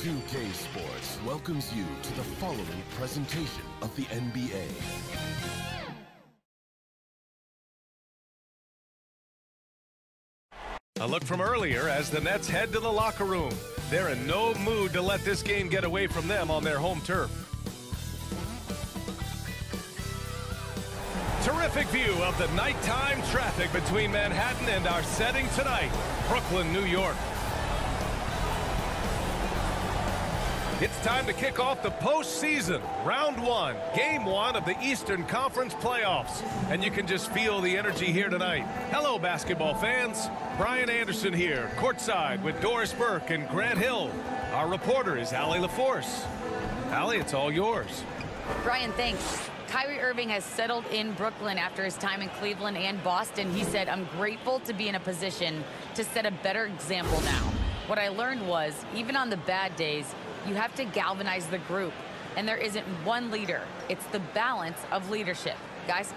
2K Sports welcomes you to the following presentation of the NBA. A look from earlier as the Nets head to the locker room. They're in no mood to let this game get away from them on their home turf. Terrific view of the nighttime traffic between Manhattan and our setting tonight, Brooklyn, New York. It's time to kick off the postseason, round one, game one of the Eastern Conference playoffs. And you can just feel the energy here tonight. Hello, basketball fans. Brian Anderson here, courtside with Doris Burke and Grant Hill. Our reporter is Allie LaForce. Allie, it's all yours. Brian, thanks. Kyrie Irving has settled in Brooklyn after his time in Cleveland and Boston. He said, I'm grateful to be in a position to set a better example now. What I learned was, even on the bad days, you have to galvanize the group. And there isn't one leader. It's the balance of leadership. Guys?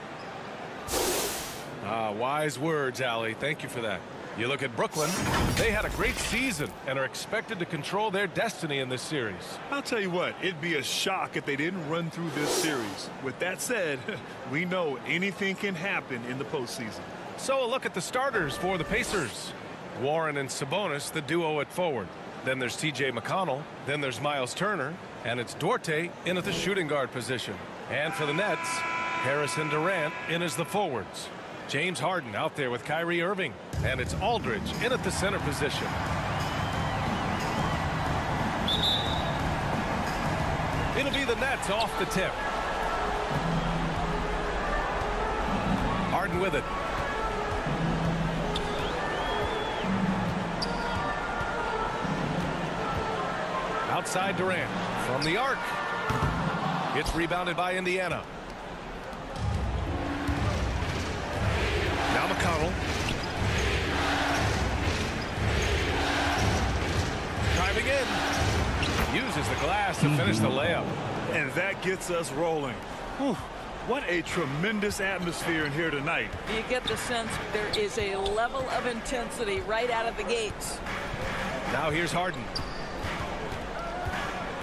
Ah, wise words, Allie. Thank you for that. You look at Brooklyn, they had a great season and are expected to control their destiny in this series. I'll tell you what, it'd be a shock if they didn't run through this series. With that said, we know anything can happen in the postseason. So a look at the starters for the Pacers. Warren and Sabonis, the duo at forward. Then there's T.J. McConnell. Then there's Myles Turner. And it's Duarte in at the shooting guard position. And for the Nets, Harrison Durant in as the forwards. James Harden out there with Kyrie Irving. And it's Aldridge in at the center position. It'll be the Nets off the tip. Harden with it. Outside Durant from the arc. It's rebounded by Indiana. Now McConnell. Driving in. Uses the glass to finish the layup. And that gets us rolling. Whew. What a tremendous atmosphere in here tonight. You get the sense there is a level of intensity right out of the gates. Now here's Harden.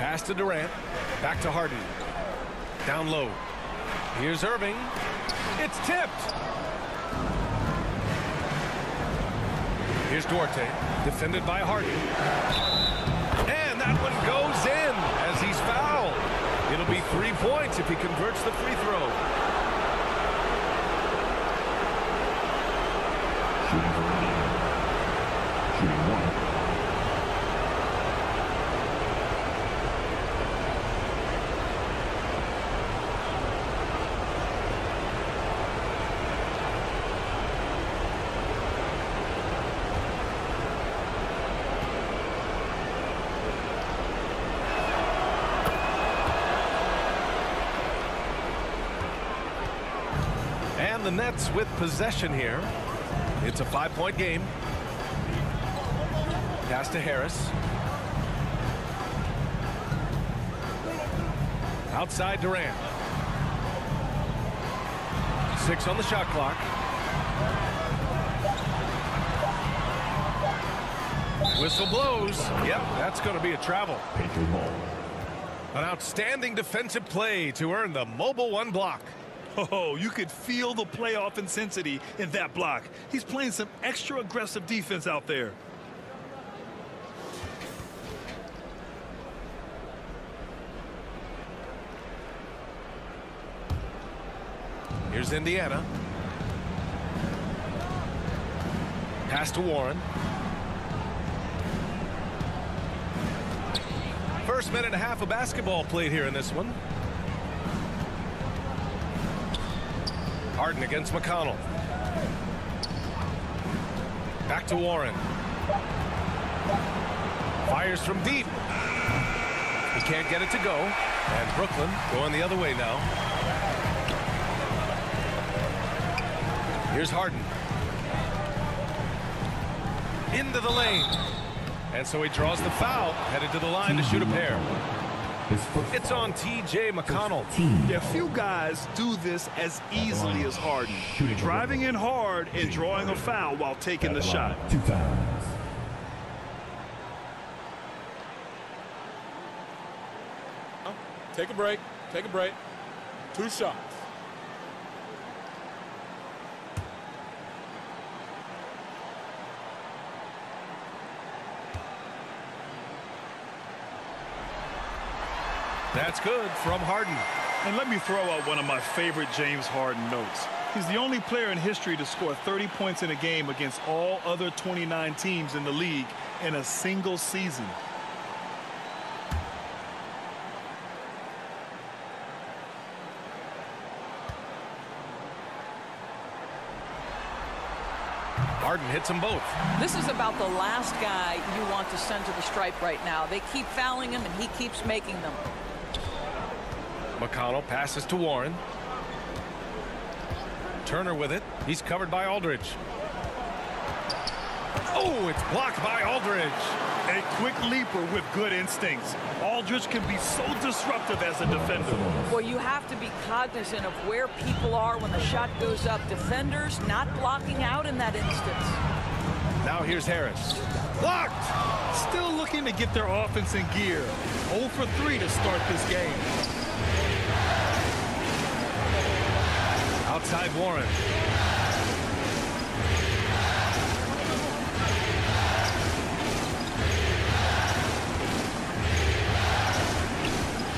Pass to Durant. Back to Harden. Down low. Here's Irving. It's tipped. Here's Duarte. Defended by Harden. And that one goes in as he's fouled. It'll be three points if he converts the free throw. The Nets with possession here. It's a five-point game. Pass to Harris. Outside Durant. Six on the shot clock. Whistle blows. Yep, that's going to be a travel. An outstanding defensive play to earn the Mobile One block. Oh, you could feel the playoff intensity in that block. He's playing some extra aggressive defense out there. Here's Indiana. Pass to Warren. First minute and a half of basketball played here in this one. Harden against McConnell. Back to Warren. Fires from deep. He can't get it to go. And Brooklyn going the other way now. Here's Harden. Into the lane. And so he draws the foul, headed to the line to shoot a pair. It's on T.J. McConnell. Yeah, few guys do this as easily as Harden. Driving in hard and drawing a foul while taking the shot. Two. Take a break. Take a break. Two shots. That's good from Harden. And let me throw out one of my favorite James Harden notes. He's the only player in history to score 30 points in a game against all other 29 teams in the league in a single season. Harden hits them both. This is about the last guy you want to send to the stripe right now. They keep fouling him, and he keeps making them. McConnell passes to Warren. Turner with it. He's covered by Aldridge. Oh, it's blocked by Aldridge. A quick leaper with good instincts. Aldridge can be so disruptive as a defender. Well, you have to be cognizant of where people are when the shot goes up. Defenders not blocking out in that instance. Now here's Harris. Blocked! Still looking to get their offense in gear. 0 for 3 to start this game. Outside Warren.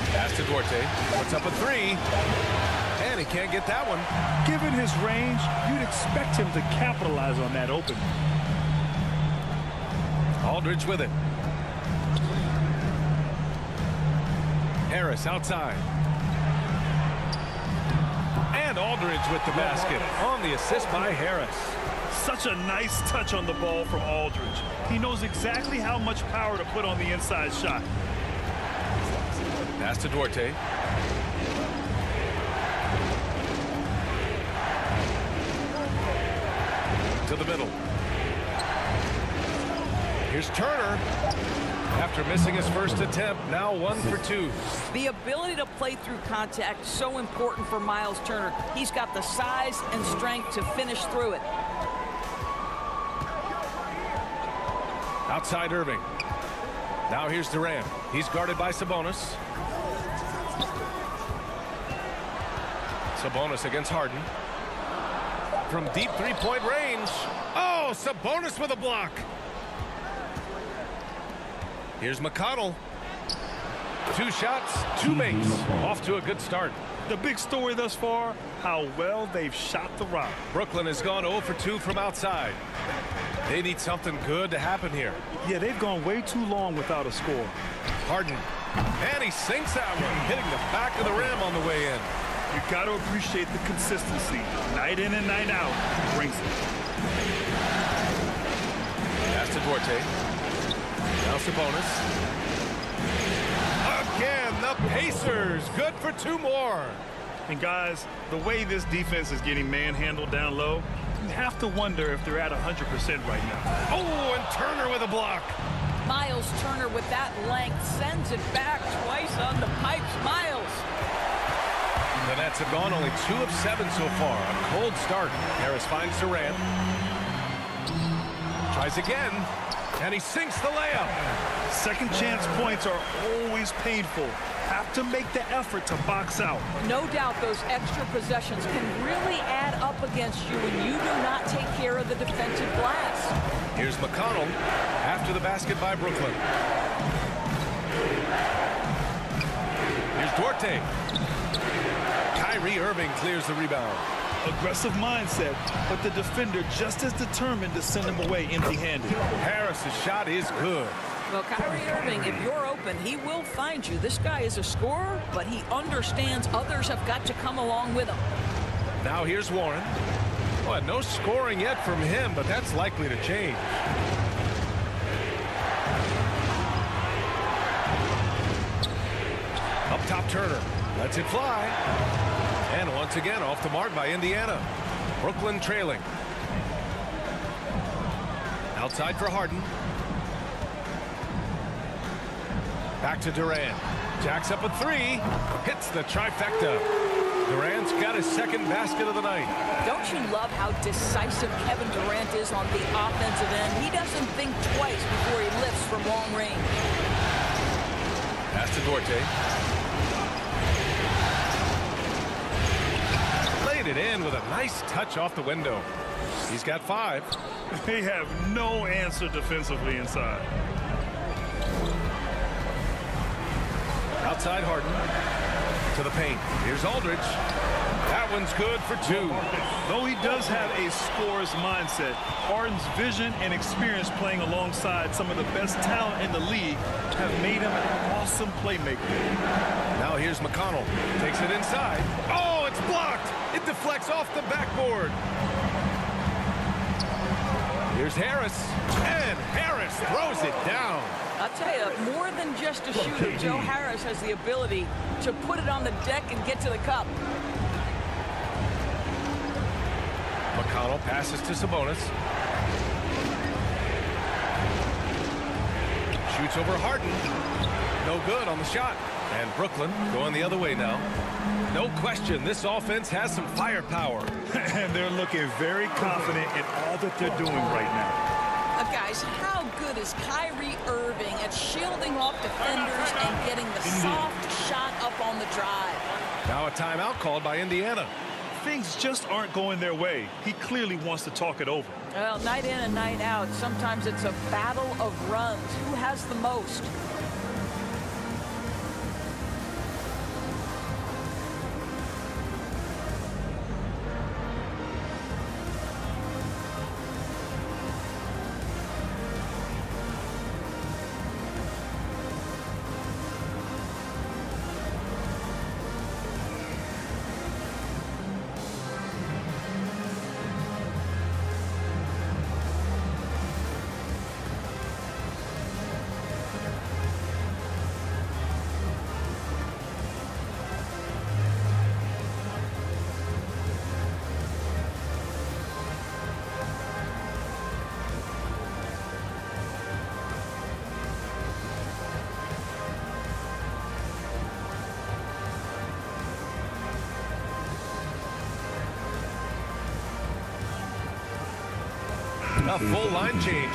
Pass to Duarte. Puts up a three. And he can't get that one. Given his range, you'd expect him to capitalize on that open. Aldridge with it. Harris outside. With the basket on the assist by Harris. Such a nice touch on the ball from Aldridge. He knows exactly how much power to put on the inside shot. Pass to Duarte. To the middle. Here's Turner. After missing his first attempt, now one for two. The ability to play through contact so important for Myles Turner. He's got the size and strength to finish through it. Outside Irving. Now here's Durant. He's guarded by Sabonis. Sabonis against Harden. From deep three-point range. Oh, Sabonis with a block. Here's McConnell. Two shots, two makes. Off to a good start. The big story thus far, how well they've shot the rock. Brooklyn has gone 0 for 2 from outside. They need something good to happen here. Yeah, they've gone way too long without a score. Harden. And he sinks that one, hitting the back of the rim on the way in. You got to appreciate the consistency. Night in and night out, brings it. Pass to Duarte. Now Sabonis. Again, the Pacers. Good for two more. And guys, the way this defense is getting manhandled down low, you have to wonder if they're at 100% right now. Oh, and Turner with a block. Myles Turner with that length sends it back twice on the pipes. Myles. The Nets have gone only two of seven so far. A cold start. Harris finds Durant. Tries again. And he sinks the layup. Second chance points are always painful. Have to make the effort to box out. No doubt those extra possessions can really add up against you when you do not take care of the defensive glass. Here's McConnell after the basket by Brooklyn. Here's Duarte. Kyrie Irving clears the rebound. Aggressive mindset, but the defender just as determined to send him away empty-handed. Harris's shot is good. Well, Kyrie Irving, if you're open, he will find you. This guy is a scorer, but he understands others have got to come along with him. Now here's Warren. Well, no scoring yet from him, but that's likely to change. Up top, Turner. Lets it fly. And once again, off the mark by Indiana. Brooklyn trailing. Outside for Harden. Back to Durant. Jacks up a three. Hits the trifecta. Durant's got his second basket of the night. Don't you love how decisive Kevin Durant is on the offensive end? He doesn't think twice before he lifts from long range. Pass to Duarte. Laid it in with a nice touch off the window. He's got five. They have no answer defensively inside. Outside Harden. To the paint. Here's Aldridge. That one's good for two. Though he does have a scorer's mindset, Harden's vision and experience playing alongside some of the best talent in the league have made him an awesome playmaker. Now here's McConnell. Takes it inside. Oh, it's blocked. It deflects off the backboard. Here's Harris. And Harris throws it down. I'll tell you, more than just a shooter, Joe Harris has the ability to put it on the deck and get to the cup. McConnell passes to Sabonis. Shoots over Harden. No good on the shot. And Brooklyn going the other way now. No question, this offense has some firepower. and they're looking very confident in all that they're doing right now. Uh, guys, how good is Kyrie Irving at shielding off defenders and getting the soft shot up on the drive? Now a timeout called by Indiana. Things just aren't going their way. He clearly wants to talk it over. Well, night in and night out, sometimes it's a battle of runs. Who has the most?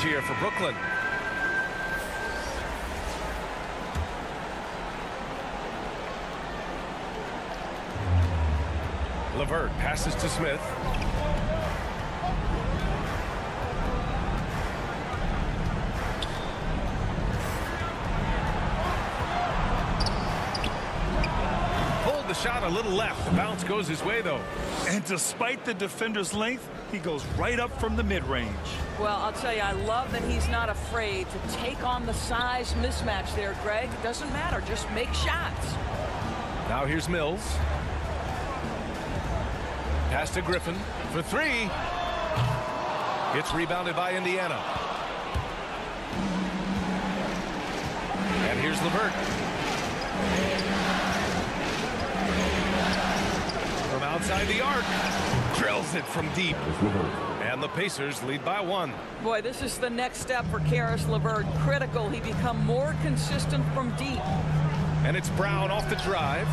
Here for Brooklyn. Levert passes to Smith. Pulled the shot a little left. The bounce goes his way, though. And despite the defender's length, he goes right up from the mid-range. Well, I'll tell you, I love that he's not afraid to take on the size mismatch there, Greg. It doesn't matter. Just make shots. Now here's Mills. Pass to Griffin for three. Gets rebounded by Indiana. And here's Levert. From outside the arc. Drills it from deep. And the Pacers lead by one. Boy, this is the next step for Caris LeVert. Critical. He become more consistent from deep. And it's Brown off the drive.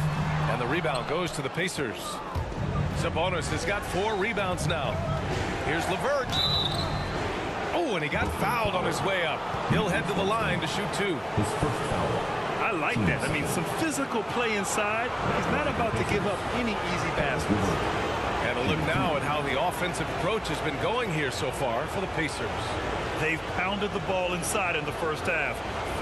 And the rebound goes to the Pacers. Sabonis has got four rebounds now. Here's Levert. Oh, and he got fouled on his way up. He'll head to the line to shoot two. His first foul. I like that. I mean, some physical play inside. He's not about to give up any easy baskets. And a look now at how the offensive approach has been going here so far for the Pacers. They've pounded the ball inside in the first half,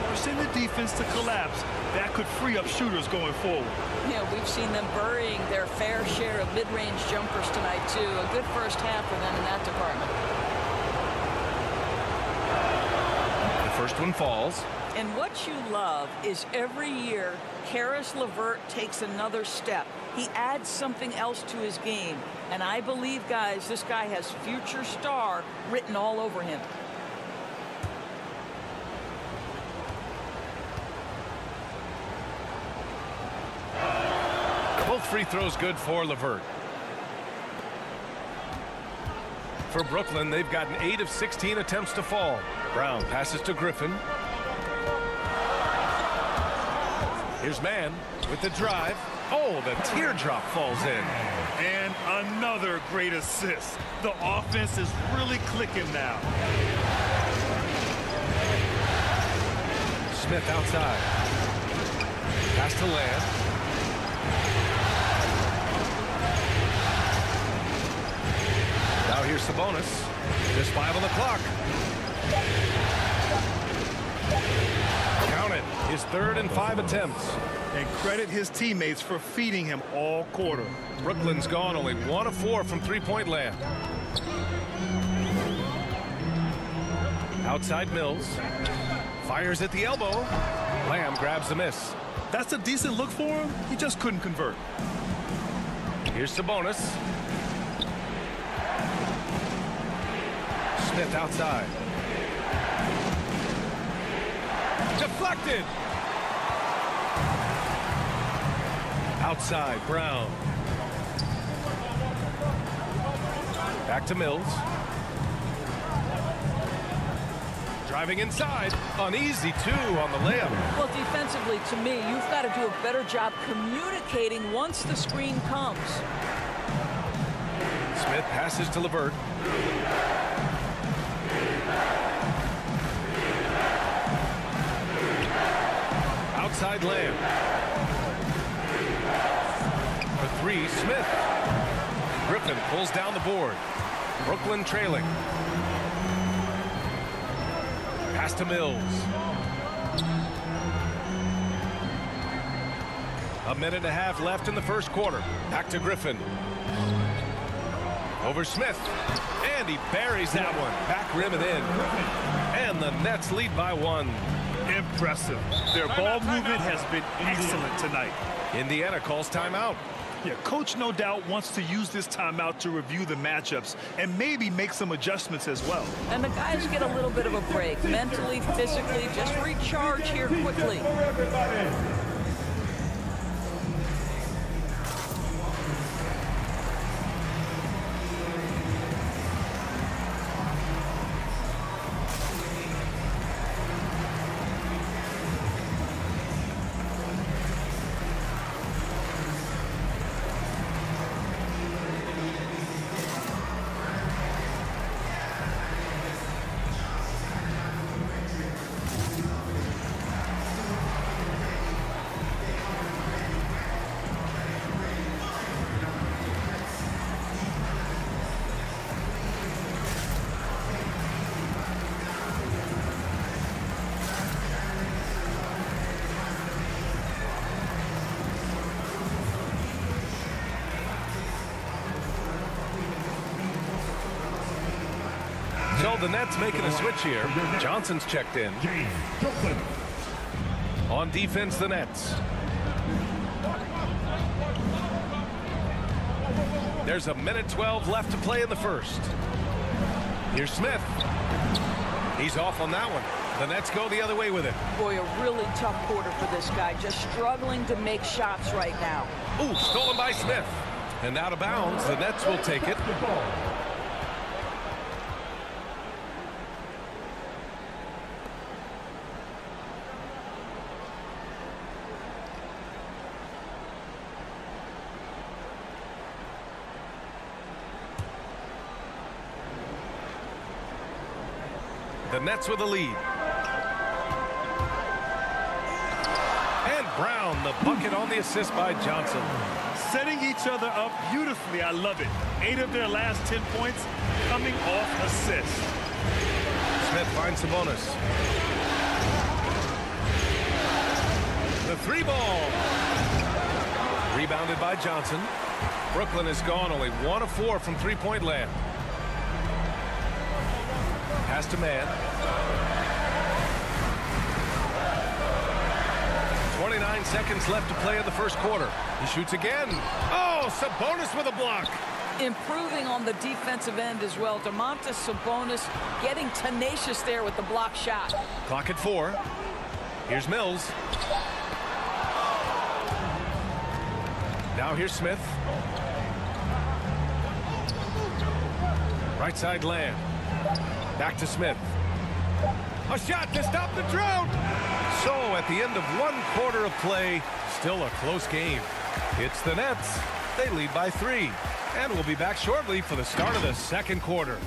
forcing the defense to collapse. That could free up shooters going forward. Yeah, we've seen them burying their fair share of mid-range jumpers tonight, too. A good first half for them in that department. The first one falls. And what you love is every year, Caris LeVert takes another step. He adds something else to his game. And I believe, guys, this guy has future star written all over him. Both free throws good for Levert. For Brooklyn, they've gotten 8 of 16 attempts to fall. Brown passes to Griffin. Here's Mann with the drive. Oh, the teardrop falls in. And another great assist. The offense is really clicking now. Smith outside. Pass to Lamb. Now here's Sabonis. Just five on the clock. Count it. His third and five attempts. And credit his teammates for feeding him all quarter. Brooklyn's gone only one of four from three-point land. Outside Mills. Fires at the elbow. Lamb grabs the miss. That's a decent look for him. He just couldn't convert. Here's Sabonis. Smith outside. Deflected. Outside, Brown. Back to Mills. Driving inside. Uneasy, two on the layup. Well, defensively, to me, you've got to do a better job communicating once the screen comes. Smith passes to Levert. Outside Lamb. Smith. Griffin pulls down the board. Brooklyn trailing. Pass to Mills. A minute and a half left in the first quarter. Back to Griffin. Over Smith. And he buries that one. Back rim and in. And the Nets lead by one. Impressive. Their ball movement has been excellent tonight. Indiana calls timeout. Yeah, coach no doubt wants to use this timeout to review the matchups and maybe make some adjustments as well. And the guys get a little bit of a break, mentally, physically, just recharge here quickly. The Nets making a switch here. Johnson's checked in. On defense, the Nets. There's a minute 12 left to play in the first. Here's Smith. He's off on that one. The Nets go the other way with it. Boy, a really tough quarter for this guy, just struggling to make shots right now. Ooh, stolen by Smith. And out of bounds, the Nets will take it. The Nets with the lead. And Brown, the bucket on the assist by Johnson. Setting each other up beautifully. I love it. Eight of their last 10 points coming off assists. Smith finds Sabonis. The three ball. Rebounded by Johnson. Brooklyn has gone only one of four from three-point land. Pass to Mann. 29 seconds left to play in the first quarter. He shoots again. Oh, Sabonis with a block. Improving on the defensive end as well. Domantas Sabonis getting tenacious there with the block shot. Clock at four. Here's Mills. Now here's Smith. Right side Lamb. Back to Smith. A shot to stop the drought. So at the end of one quarter of play, still a close game. It's the Nets. They lead by three. And we'll be back shortly for the start of the second quarter.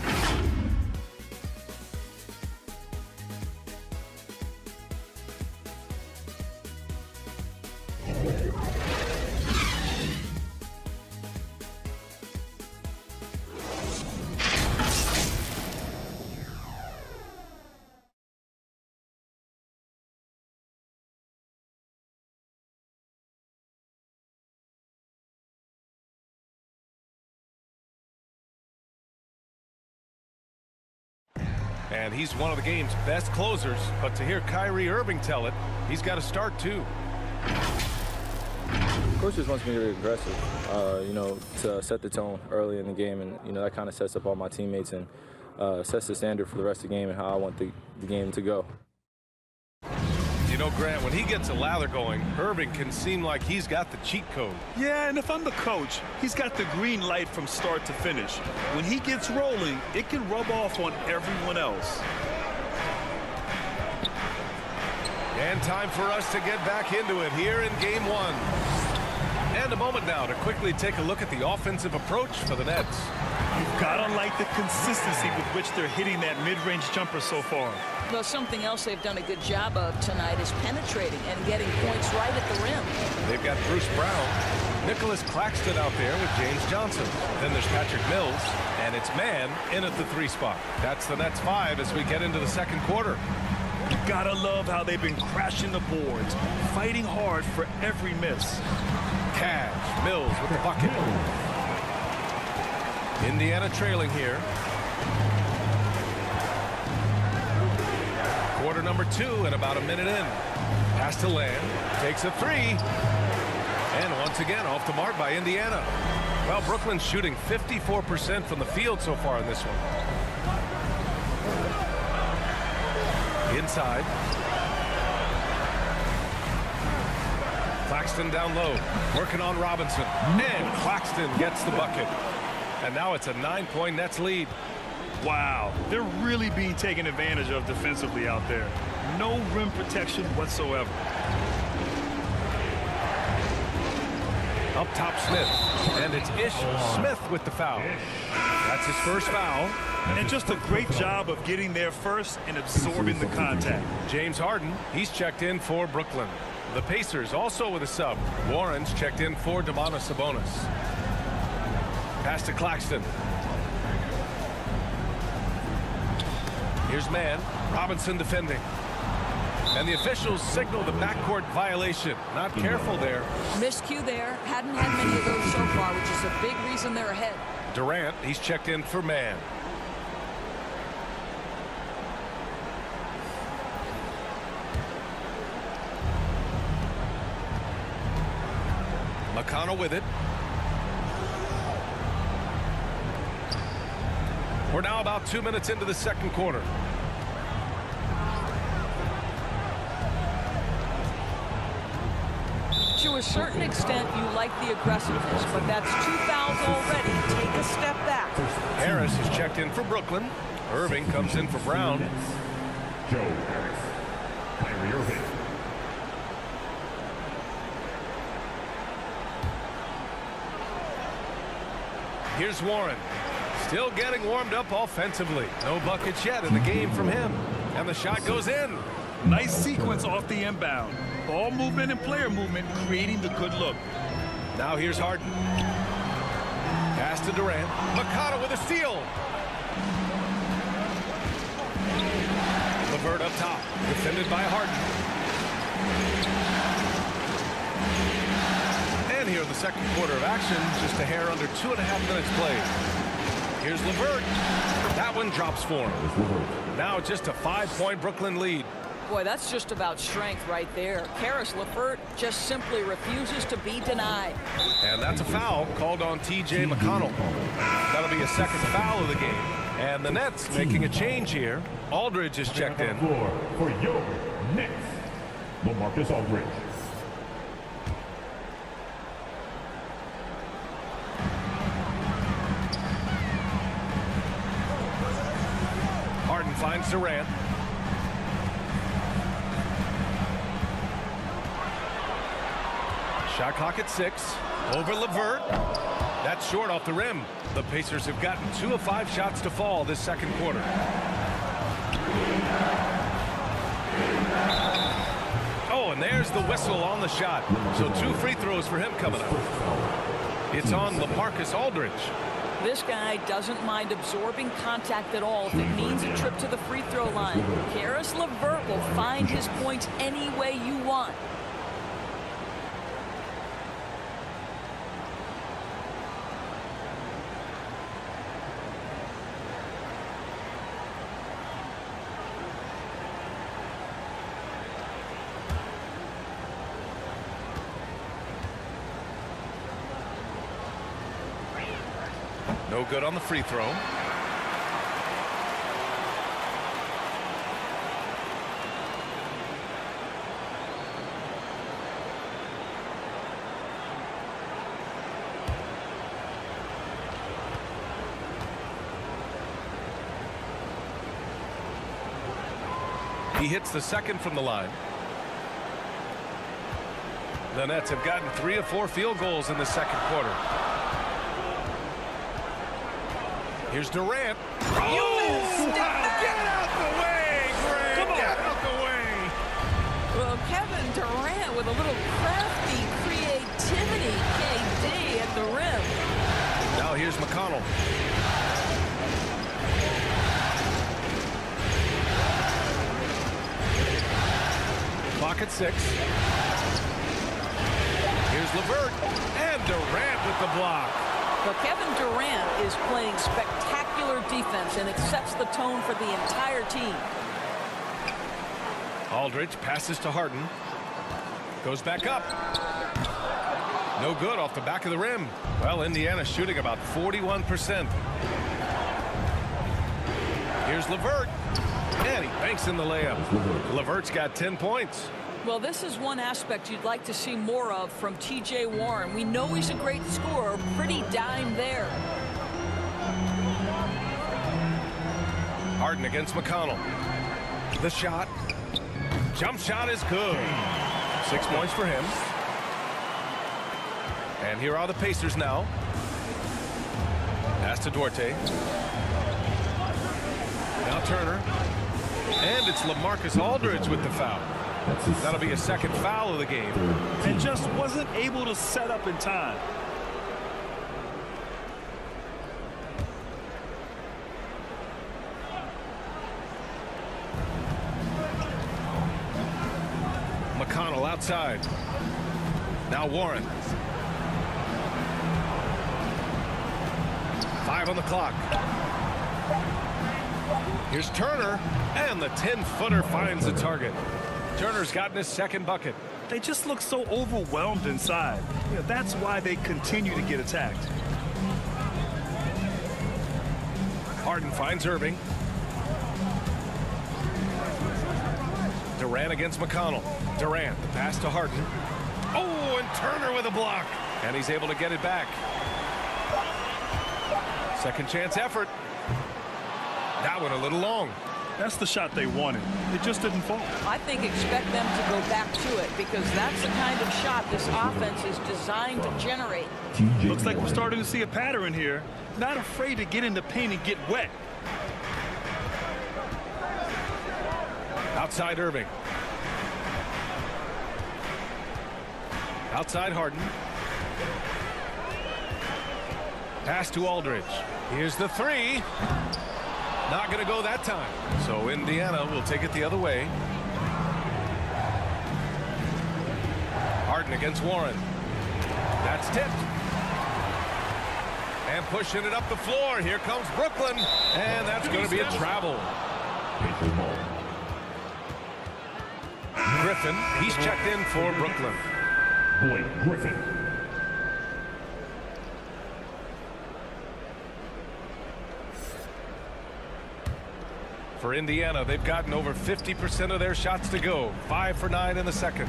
He's one of the game's best closers. But to hear Kyrie Irving tell it, he's got to start too. Coach just wants me to be aggressive, uh, you know, to set the tone early in the game. And, you know, that kind of sets up all my teammates and uh, sets the standard for the rest of the game and how I want the, the game to go. You know, Grant, when he gets a lather going, Irving can seem like he's got the cheat code. Yeah, and if I'm the coach, he's got the green light from start to finish. When he gets rolling, it can rub off on everyone else. And time for us to get back into it here in game one. And a moment now to quickly take a look at the offensive approach for the Nets. You've got to like the consistency with which they're hitting that mid-range jumper so far. Well, something else they've done a good job of tonight is penetrating and getting points right at the rim. They've got Bruce Brown, Nicolas Claxton out there with James Johnson. Then there's Patrick Mills, and it's Mann in at the three spot. That's the Nets five as we get into the second quarter. You gotta love how they've been crashing the boards, fighting hard for every miss. Cash, Mills with the bucket. Indiana trailing here. Quarter number two and about a minute in. Pass to Lamb. Takes a three. And once again off the mark by Indiana. Well, Brooklyn's shooting 54% from the field so far in this one. Inside. Claxton down low. Working on Robinson. And Claxton gets the bucket. And now it's a nine-point Nets lead. Wow, they're really being taken advantage of defensively out there. No rim protection whatsoever. Up top Smith. And it's Ish Smith with the foul. That's his first foul. And just a great job of getting there first and absorbing the contact. James Harden, he's checked in for Brooklyn. The Pacers also with a sub. Warren's checked in for Domantas Sabonis. Pass to Claxton. Here's Mann. Robinson defending. And the officials signal the backcourt violation. Not careful there. Miscue there. Hadn't had many of those so far, which is a big reason they're ahead. Durant, he's checked in for Mann. McConnell with it. We're now about two minutes into the second quarter. To a certain extent, you like the aggressiveness, but that's two fouls already. Take a step back. Harris is checked in for Brooklyn. Irving comes in for Brown. Joe Harris. Kyrie Irving. Here's Warren. Still getting warmed up offensively. No buckets yet in the game from him. And the shot goes in. Nice sequence off the inbound. Ball movement and player movement creating the good look. Now here's Harden. Pass to Durant. McConnell with a steal. Levert up top. Defended by Harden. And here in the second quarter of action, just a hair under two and a half minutes played. Here's Levert. That one drops for him. Now just a five-point Brooklyn lead. Boy, that's just about strength right there. Caris LeVert just simply refuses to be denied. And that's a foul called on T.J. McConnell. That'll be a second foul of the game. And the Nets making a change here. Aldridge is checked in. For your Nets. LaMarcus Aldridge. Durant. Shot clock at six. Over Levert. That's short off the rim. The Pacers have gotten two of five shots to fall this second quarter. Oh, and there's the whistle on the shot. So two free throws for him coming up. It's on LaMarcus Aldridge. This guy doesn't mind absorbing contact at all if it means a trip to the free throw line. Caris LeVert will find his points any way you want. No good on the free throw. He hits the second from the line. The Nets have gotten three or four field goals in the second quarter. Here's Durant. Oh, Get out the way, Greg. Come on. Get out the way. Well, Kevin Durant with a little crafty creativity, KD at the rim. Now here's McConnell. Clock at six. Here's Levert and Durant with the block. Kevin Durant is playing spectacular defense, and it sets the tone for the entire team. Aldridge passes to Harden. Goes back up. No good off the back of the rim. Well, Indiana shooting about 41%. Here's Levert. And he banks in the layup. Levert's got 10 points. Well, this is one aspect you'd like to see more of from T.J. Warren. We know he's a great scorer, pretty dime there. Harden against McConnell. The shot. Jump shot is good. Six points for him. And here are the Pacers now. Pass to Duarte. Now Turner. And it's LaMarcus Aldridge with the foul. That'll be a second foul of the game. And just wasn't able to set up in time. McConnell outside. Now Warren. Five on the clock. Here's Turner, and the 10-footer finds the target. Turner's gotten his second bucket. They just look so overwhelmed inside. You know, that's why they continue to get attacked. Harden finds Irving. Durant against McConnell. Durant, the pass to Harden. Oh, and Turner with a block. And he's able to get it back. Second chance effort. That one a little long. That's the shot they wanted. It just didn't fall. I think expect them to go back to it because that's the kind of shot this offense is designed to generate. Looks like we're starting to see a pattern here. Not afraid to get in the paint and get wet. Outside Irving. Outside Harden. Pass to Aldridge. Here's the three. Not going to go that time. So Indiana will take it the other way. Harden against Warren. That's tipped. And pushing it up the floor. Here comes Brooklyn. And that's going to be a travel. Griffin, he's checked in for Brooklyn. Blake Griffin. For Indiana, they've gotten over 50% of their shots to go. Five for nine in the second.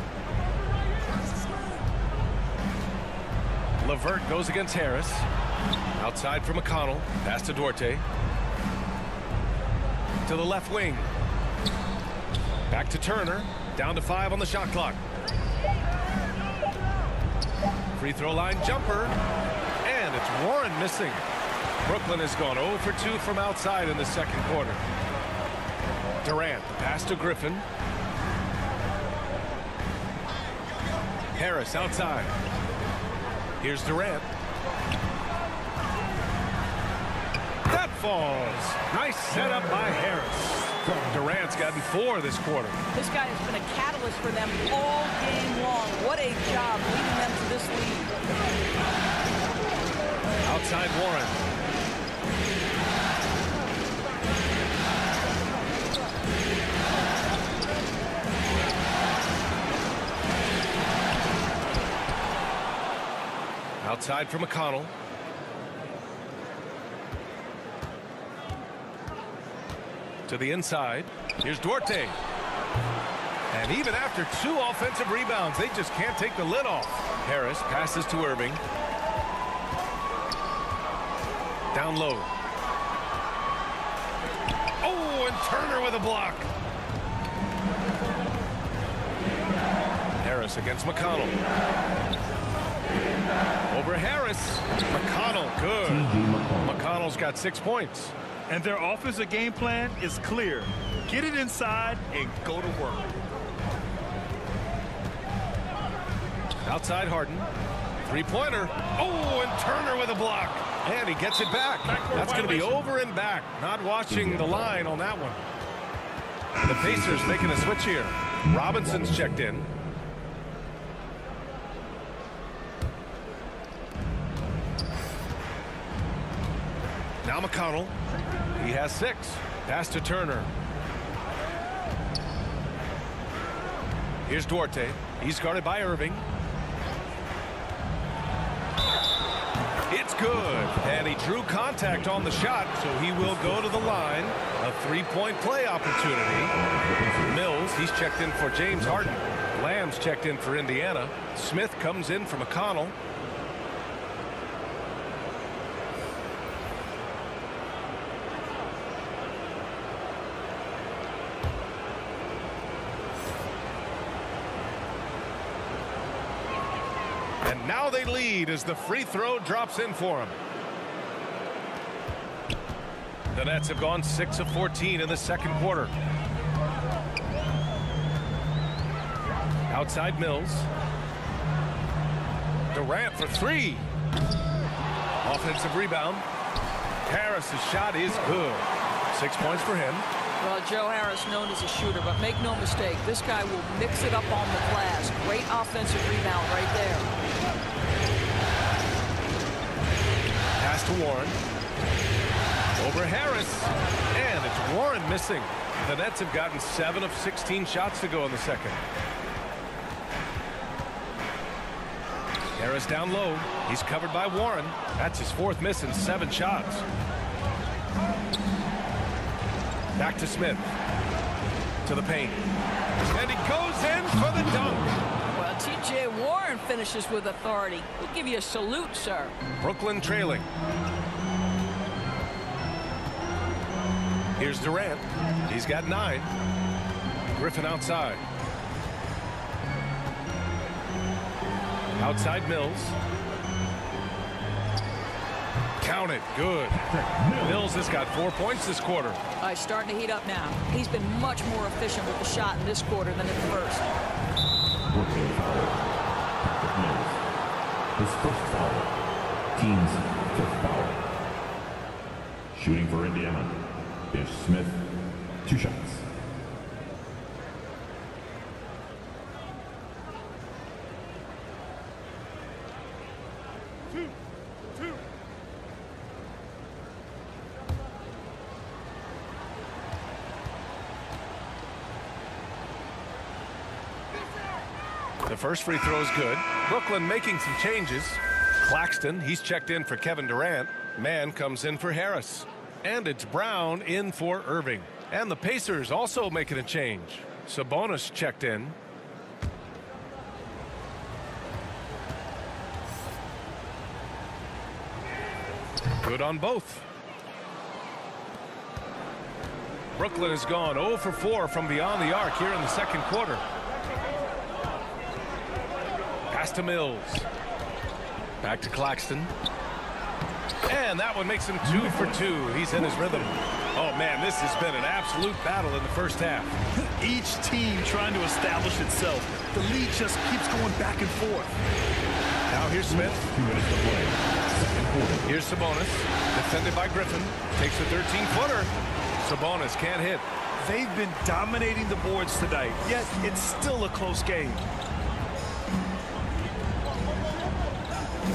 Levert goes against Harris. Outside for McConnell. Pass to Duarte. To the left wing. Back to Turner. Down to five on the shot clock. Free throw line jumper. And it's Warren missing. Brooklyn has gone 0 for 2 from outside in the second quarter. Durant, the pass to Griffin. Harris outside. Here's Durant. That falls. Nice setup by Harris. Durant's gotten four this quarter. This guy has been a catalyst for them all game long. What a job leading them to this lead. Outside Warren. Outside for McConnell. To the inside. Here's Duarte. And even after two offensive rebounds, they just can't take the lid off. Harris passes to Irving. Down low. Oh, and Turner with a block. Harris against McConnell. Over Harris. McConnell, good. McConnell's got six points. And their offensive game plan is clear. Get it inside and go to work. Outside Harden. Three-pointer. Oh, and Turner with a block. And he gets it back. That's going to be over and back. Not watching the line on that one. The Pacers making a switch here. Robinson's checked in. McConnell. He has six. Pass to Turner. Here's Duarte. He's guarded by Irving. It's good. And he drew contact on the shot, so he will go to the line. A three-point play opportunity. Mills, he's checked in for James Harden. Lamb's checked in for Indiana. Smith comes in for McConnell. And now they lead as the free throw drops in for him. The Nets have gone 6 of 14 in the second quarter. Outside Mills. Durant for three. Offensive rebound. Harris's shot is good. Six points for him. Well, Joe Harris known as a shooter, but make no mistake, this guy will mix it up on the glass. Great offensive rebound right there. To Warren. Over Harris. And it's Warren missing. The Nets have gotten 7 of 16 shots to go in the second. Harris down low. He's covered by Warren. That's his fourth miss in seven shots. Back to Smith. To the paint. And he goes in for the dunk. T.J. Warren finishes with authority. We'll give you a salute, sir. Brooklyn trailing. Here's Durant. He's got nine. Griffin outside. Outside Mills. Count it. Good. Mills has got four points this quarter. Uh, he's starting to heat up now. He's been much more efficient with the shot in this quarter than in the first. 14 foul. Patrick His first foul. Team's fifth foul. Shooting for Indiana. Ish Smith. Two shots. The first free throw is good. Brooklyn making some changes. Claxton, he's checked in for Kevin Durant. Mann comes in for Harris. And it's Brown in for Irving. And the Pacers also making a change. Sabonis checked in. Good on both. Brooklyn has gone 0 for 4 from beyond the arc here in the second quarter. Pass to Mills. Back to Claxton. And that one makes him two for two. He's in his rhythm. Oh, man, this has been an absolute battle in the first half. Each team trying to establish itself. The lead just keeps going back and forth. Now here's Smith. Two minutes to play. Second quarter. Here's Sabonis. Defended by Griffin. Takes a 13-footer. Sabonis can't hit. They've been dominating the boards tonight, yet it's still a close game.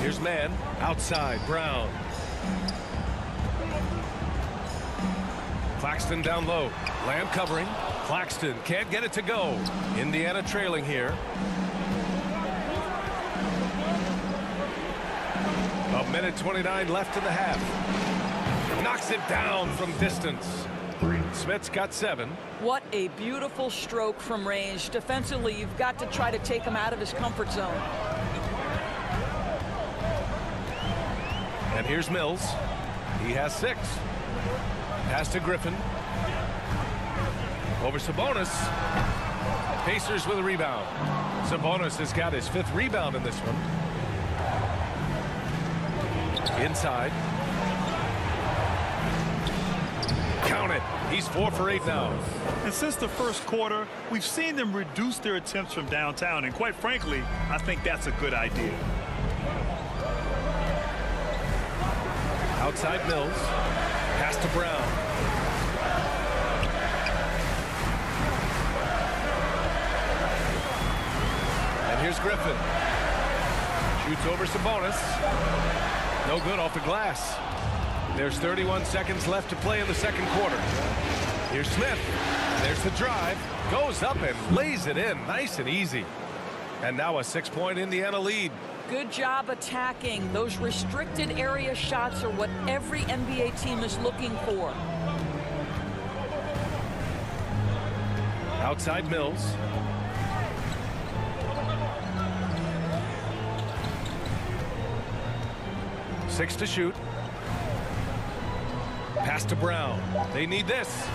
Here's Mann. Outside. Brown. Claxton down low. Lamb covering. Claxton can't get it to go. Indiana trailing here. A minute 29 left in the half. Knocks it down from distance. Smith's got seven. What a beautiful stroke from range. Defensively, you've got to try to take him out of his comfort zone. And here's Mills. He has six. Pass to Griffin. Over Sabonis. Pacers with a rebound. Sabonis has got his fifth rebound in this one. Inside. Count it. He's four for eight now. And since the first quarter, we've seen them reduce their attempts from downtown. And quite frankly, I think that's a good idea. Outside Mills. Pass to Brown. And here's Griffin. Shoots over Sabonis. No good off the glass. There's 31 seconds left to play in the second quarter. Here's Smith. There's the drive. Goes up and lays it in. Nice and easy. And now a six-point Indiana lead. Good job attacking. Those restricted area shots are what every NBA team is looking for. Outside Mills. Six to shoot. Pass to Brown. They need this.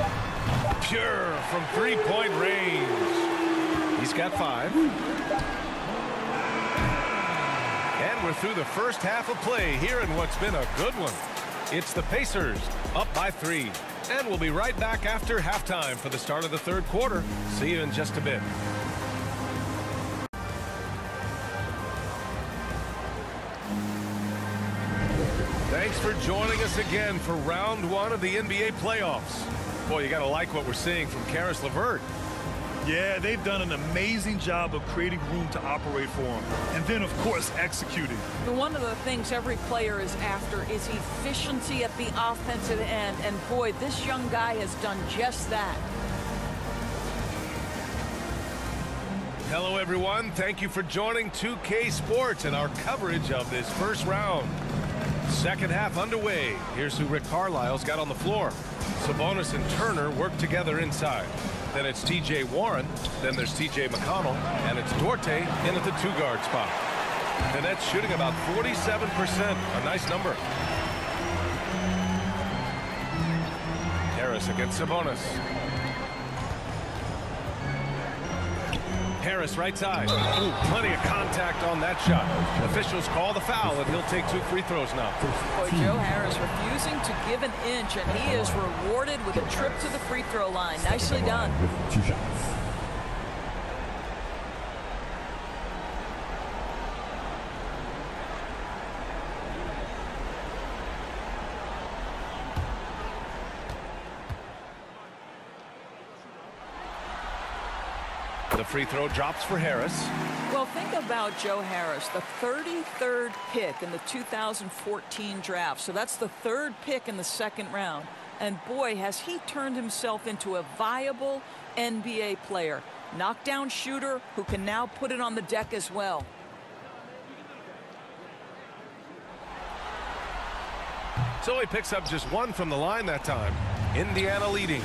Pure from three-point range. He's got five. And we're through the first half of play here in what's been a good one. It's the Pacers up by three. And we'll be right back after halftime for the start of the third quarter. See you in just a bit. Thanks for joining us again for round one of the NBA playoffs. Boy, you got to like what we're seeing from Caris LeVert. Yeah, they've done an amazing job of creating room to operate for him. And then, of course, executing. One of the things every player is after is efficiency at the offensive end. And boy, this young guy has done just that. Hello, everyone. Thank you for joining 2K Sports and our coverage of this first round. Second half underway. Here's who Rick Carlisle's got on the floor. Sabonis and Turner work together inside. Then it's T.J. Warren. Then there's T.J. McConnell. And it's Duarte in at the two-guard spot. The Nets shooting about 47%. A nice number. Harris against Sabonis. Harris right side. Ooh, plenty of contact on that shot. Officials call the foul, and he'll take two free throws now. Boy, Joe Harris refusing to give an inch, and he is rewarded with a trip to the free throw line. Nicely done. Two shots. The free throw drops for Harris. Well, think about Joe Harris, the 33rd pick in the 2014 draft. So that's the third pick in the second round. And boy, has he turned himself into a viable NBA player. Knockdown shooter who can now put it on the deck as well. So he picks up just one from the line that time. Indiana leading.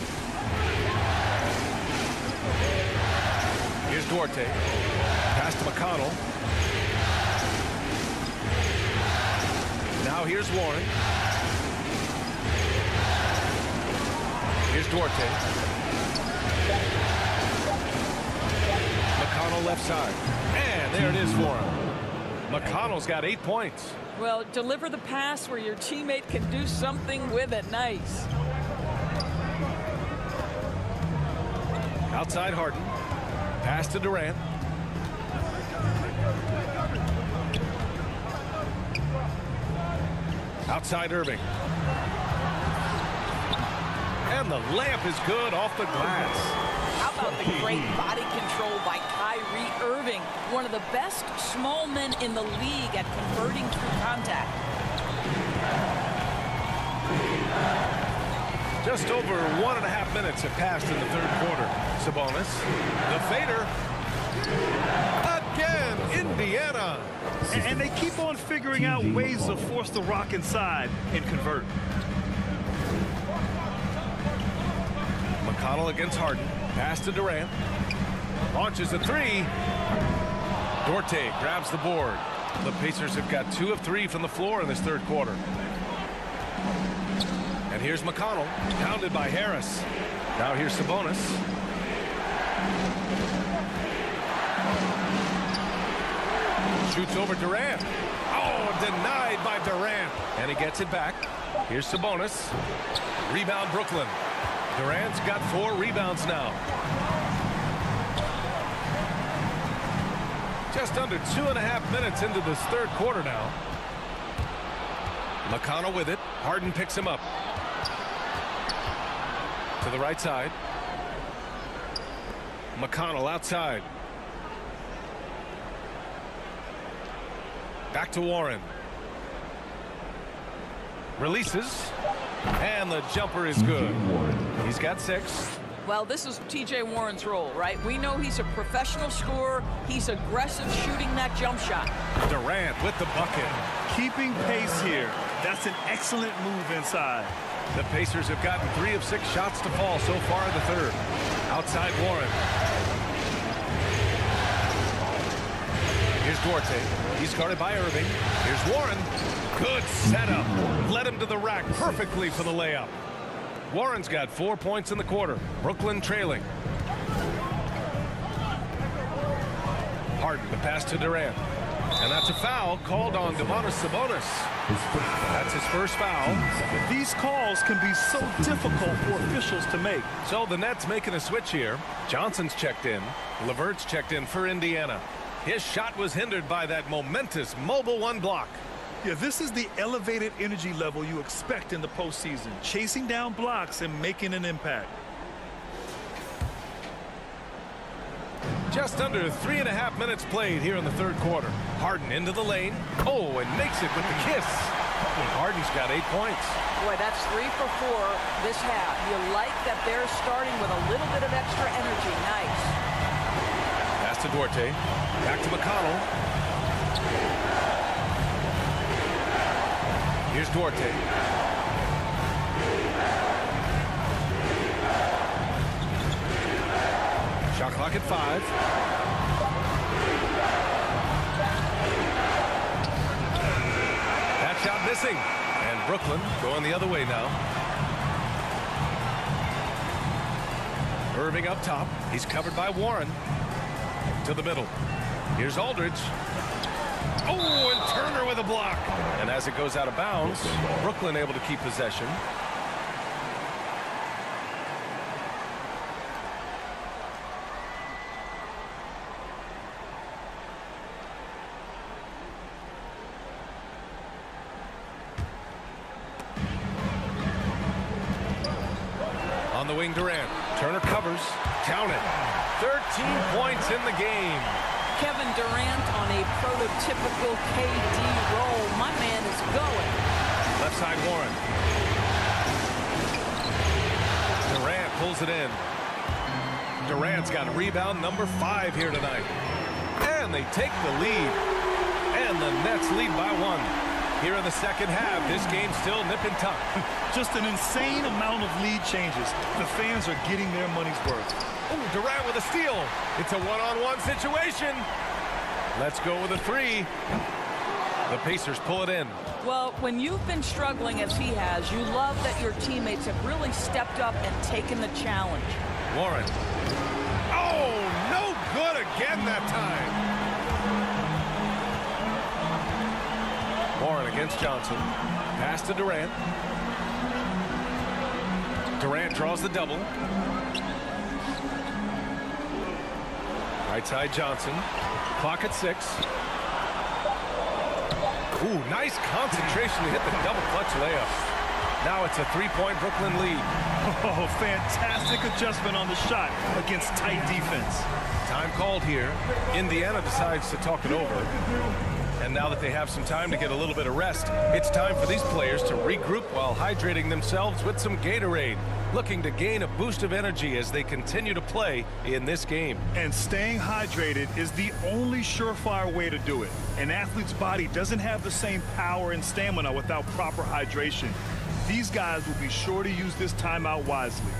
Here's Duarte. Pass to McConnell. Now here's Warren. Here's Duarte. McConnell left side. And there it is for him. McConnell's got eight points. Well, deliver the pass where your teammate can do something with it. Nice. Outside Harden. Pass to Durant. Outside Irving. And the layup is good off the glass. How about the great body control by Kyrie Irving, one of the best small men in the league at converting through contact. Just over one and a half minutes have passed in the third quarter. Sabonis, the fader. Again, Indiana. And, and they keep on figuring out ways to force the rock inside and convert. McConnell against Harden. Pass to Durant. Launches a three. Duarte grabs the board. The Pacers have got two of three from the floor in this third quarter. And here's McConnell, pounded by Harris. Now here's Sabonis. Shoots over Durant. Oh, denied by Durant. And he gets it back. Here's Sabonis. Rebound Brooklyn. Durant's got four rebounds now. Just under two and a half minutes into this third quarter now. McConnell with it. Harden picks him up. To the right side. McConnell outside. Back to Warren. Releases. And the jumper is good. He's got six. Well, this is TJ Warren's role, right? We know he's a professional scorer. He's aggressive shooting that jump shot. Durant with the bucket. Keeping pace here. That's an excellent move inside. The Pacers have gotten three of six shots to fall so far in the third. Outside Warren. Here's Duarte. He's guarded by Irving. Here's Warren. Good setup. Led him to the rack perfectly for the layup. Warren's got four points in the quarter. Brooklyn trailing. Harden, the pass to Durant. And that's a foul called on Domantas Sabonis. That's his first foul. These calls can be so difficult for officials to make. So the Nets making a switch here. Johnson's checked in. LeVert's checked in for Indiana. His shot was hindered by that momentous mobile one block. Yeah, this is the elevated energy level you expect in the postseason. Chasing down blocks and making an impact. Just under three and a half minutes played here in the third quarter. Harden into the lane. Oh, and makes it with the kiss. Harden's got eight points. Boy, that's three for four this half. You like that they're starting with a little bit of extra energy. Nice. Pass to Duarte. Back to McConnell. Here's Duarte. Clock at five. That shot missing. And Brooklyn going the other way now. Irving up top. He's covered by Warren. To the middle. Here's Aldridge. Oh, and Turner with a block. And as it goes out of bounds, Brooklyn able to keep possession. On the wing, Durant. Turner covers. Count it. 13 points in the game. Kevin Durant on a prototypical KD roll. My man is going. Left side Warren. Durant pulls it in. Durant's got a rebound number five here tonight. And they take the lead. And the Nets lead by one. Here in the second half, this game's still nip and tuck. Just an insane amount of lead changes. The fans are getting their money's worth. Ooh, Durant with a steal. It's a one-on-one -on -one situation. Let's go with a three. The Pacers pull it in. Well, when you've been struggling as he has, you love that your teammates have really stepped up and taken the challenge. Warren. Oh, no good again that time. Warren against Johnson. Pass to Durant. Durant draws the double. Right side Johnson. Clock at six. Ooh, nice concentration to hit the double clutch layup. Now it's a three-point Brooklyn lead. Oh, fantastic adjustment on the shot against tight defense. Time called here. Indiana decides to talk it over. And now that they have some time to get a little bit of rest, it's time for these players to regroup while hydrating themselves with some Gatorade, looking to gain a boost of energy as they continue to play in this game. And staying hydrated is the only surefire way to do it. An athlete's body doesn't have the same power and stamina without proper hydration. These guys will be sure to use this timeout wisely.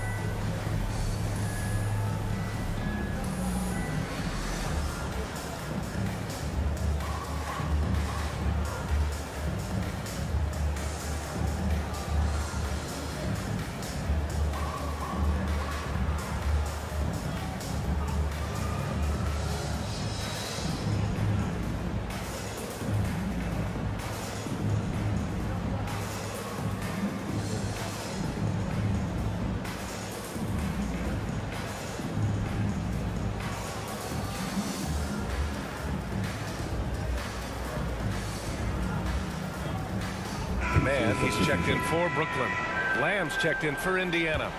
Checked in for Brooklyn. Lamb's checked in for Indiana.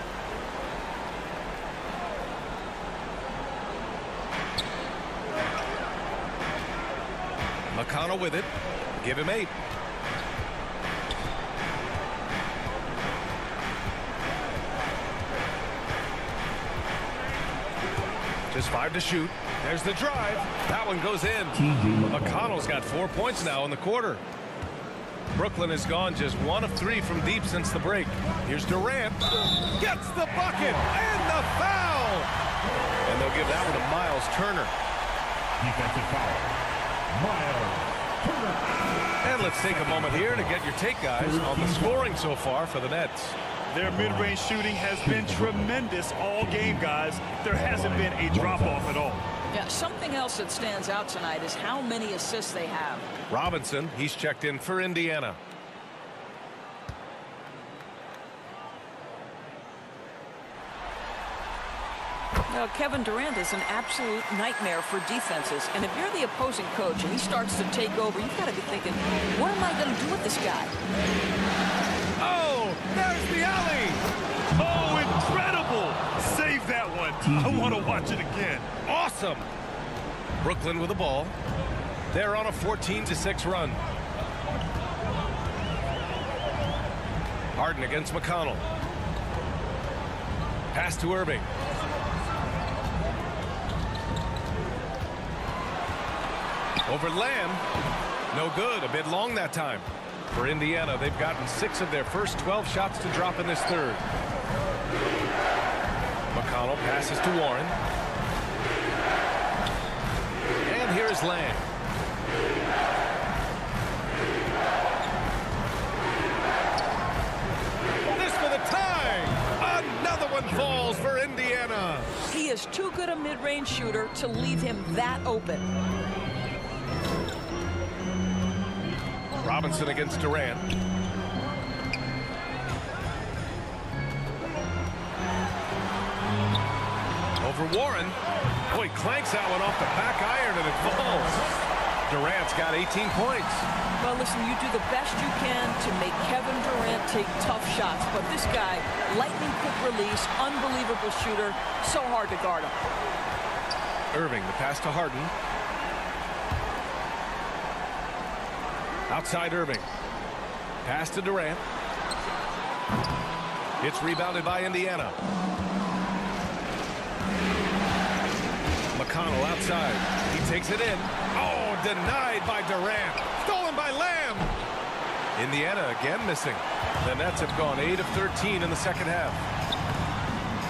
McConnell with it. Give him eight. Just five to shoot. There's the drive. That one goes in. McConnell's got four points now in the quarter. Brooklyn has gone just one of three from deep since the break. Here's Durant. Gets the bucket and the foul. And they'll give that one to Myles Turner. Defensive foul. Myles Turner. And let's take a moment here to get your take, guys, on the scoring so far for the Nets. Their mid-range shooting has been tremendous all game, guys. There hasn't been a drop-off at all. Yeah, something else that stands out tonight is how many assists they have. Robinson, he's checked in for Indiana. Now, Kevin Durant is an absolute nightmare for defenses. And if you're the opposing coach and he starts to take over, you've got to be thinking, what am I going to do with this guy? Oh, there's the alley. Oh, incredible! Save that one. I want to watch it again. Awesome. Brooklyn with the ball. They're on a 14 to 6 run. Harden against McConnell. Pass to Irving. Over Lamb. No good. A bit long that time. For Indiana, they've gotten six of their first 12 shots to drop in this third. McConnell passes to Warren. And here's Lamb. This for the tie. Another one falls for Indiana. He is too good a mid-range shooter to leave him that open. Robinson against Durant. Over Warren. Oh, he clanks that one off the back iron and it falls. Durant's got 18 points. Well, listen, you do the best you can to make Kevin Durant take tough shots. But this guy, lightning quick release, unbelievable shooter, so hard to guard him. Irving, the pass to Harden. Outside Irving. Pass to Durant. It's rebounded by Indiana. McConnell outside. He takes it in. Denied by Durant. Stolen by Lamb. Indiana again missing. The Nets have gone 8 of 13 in the second half.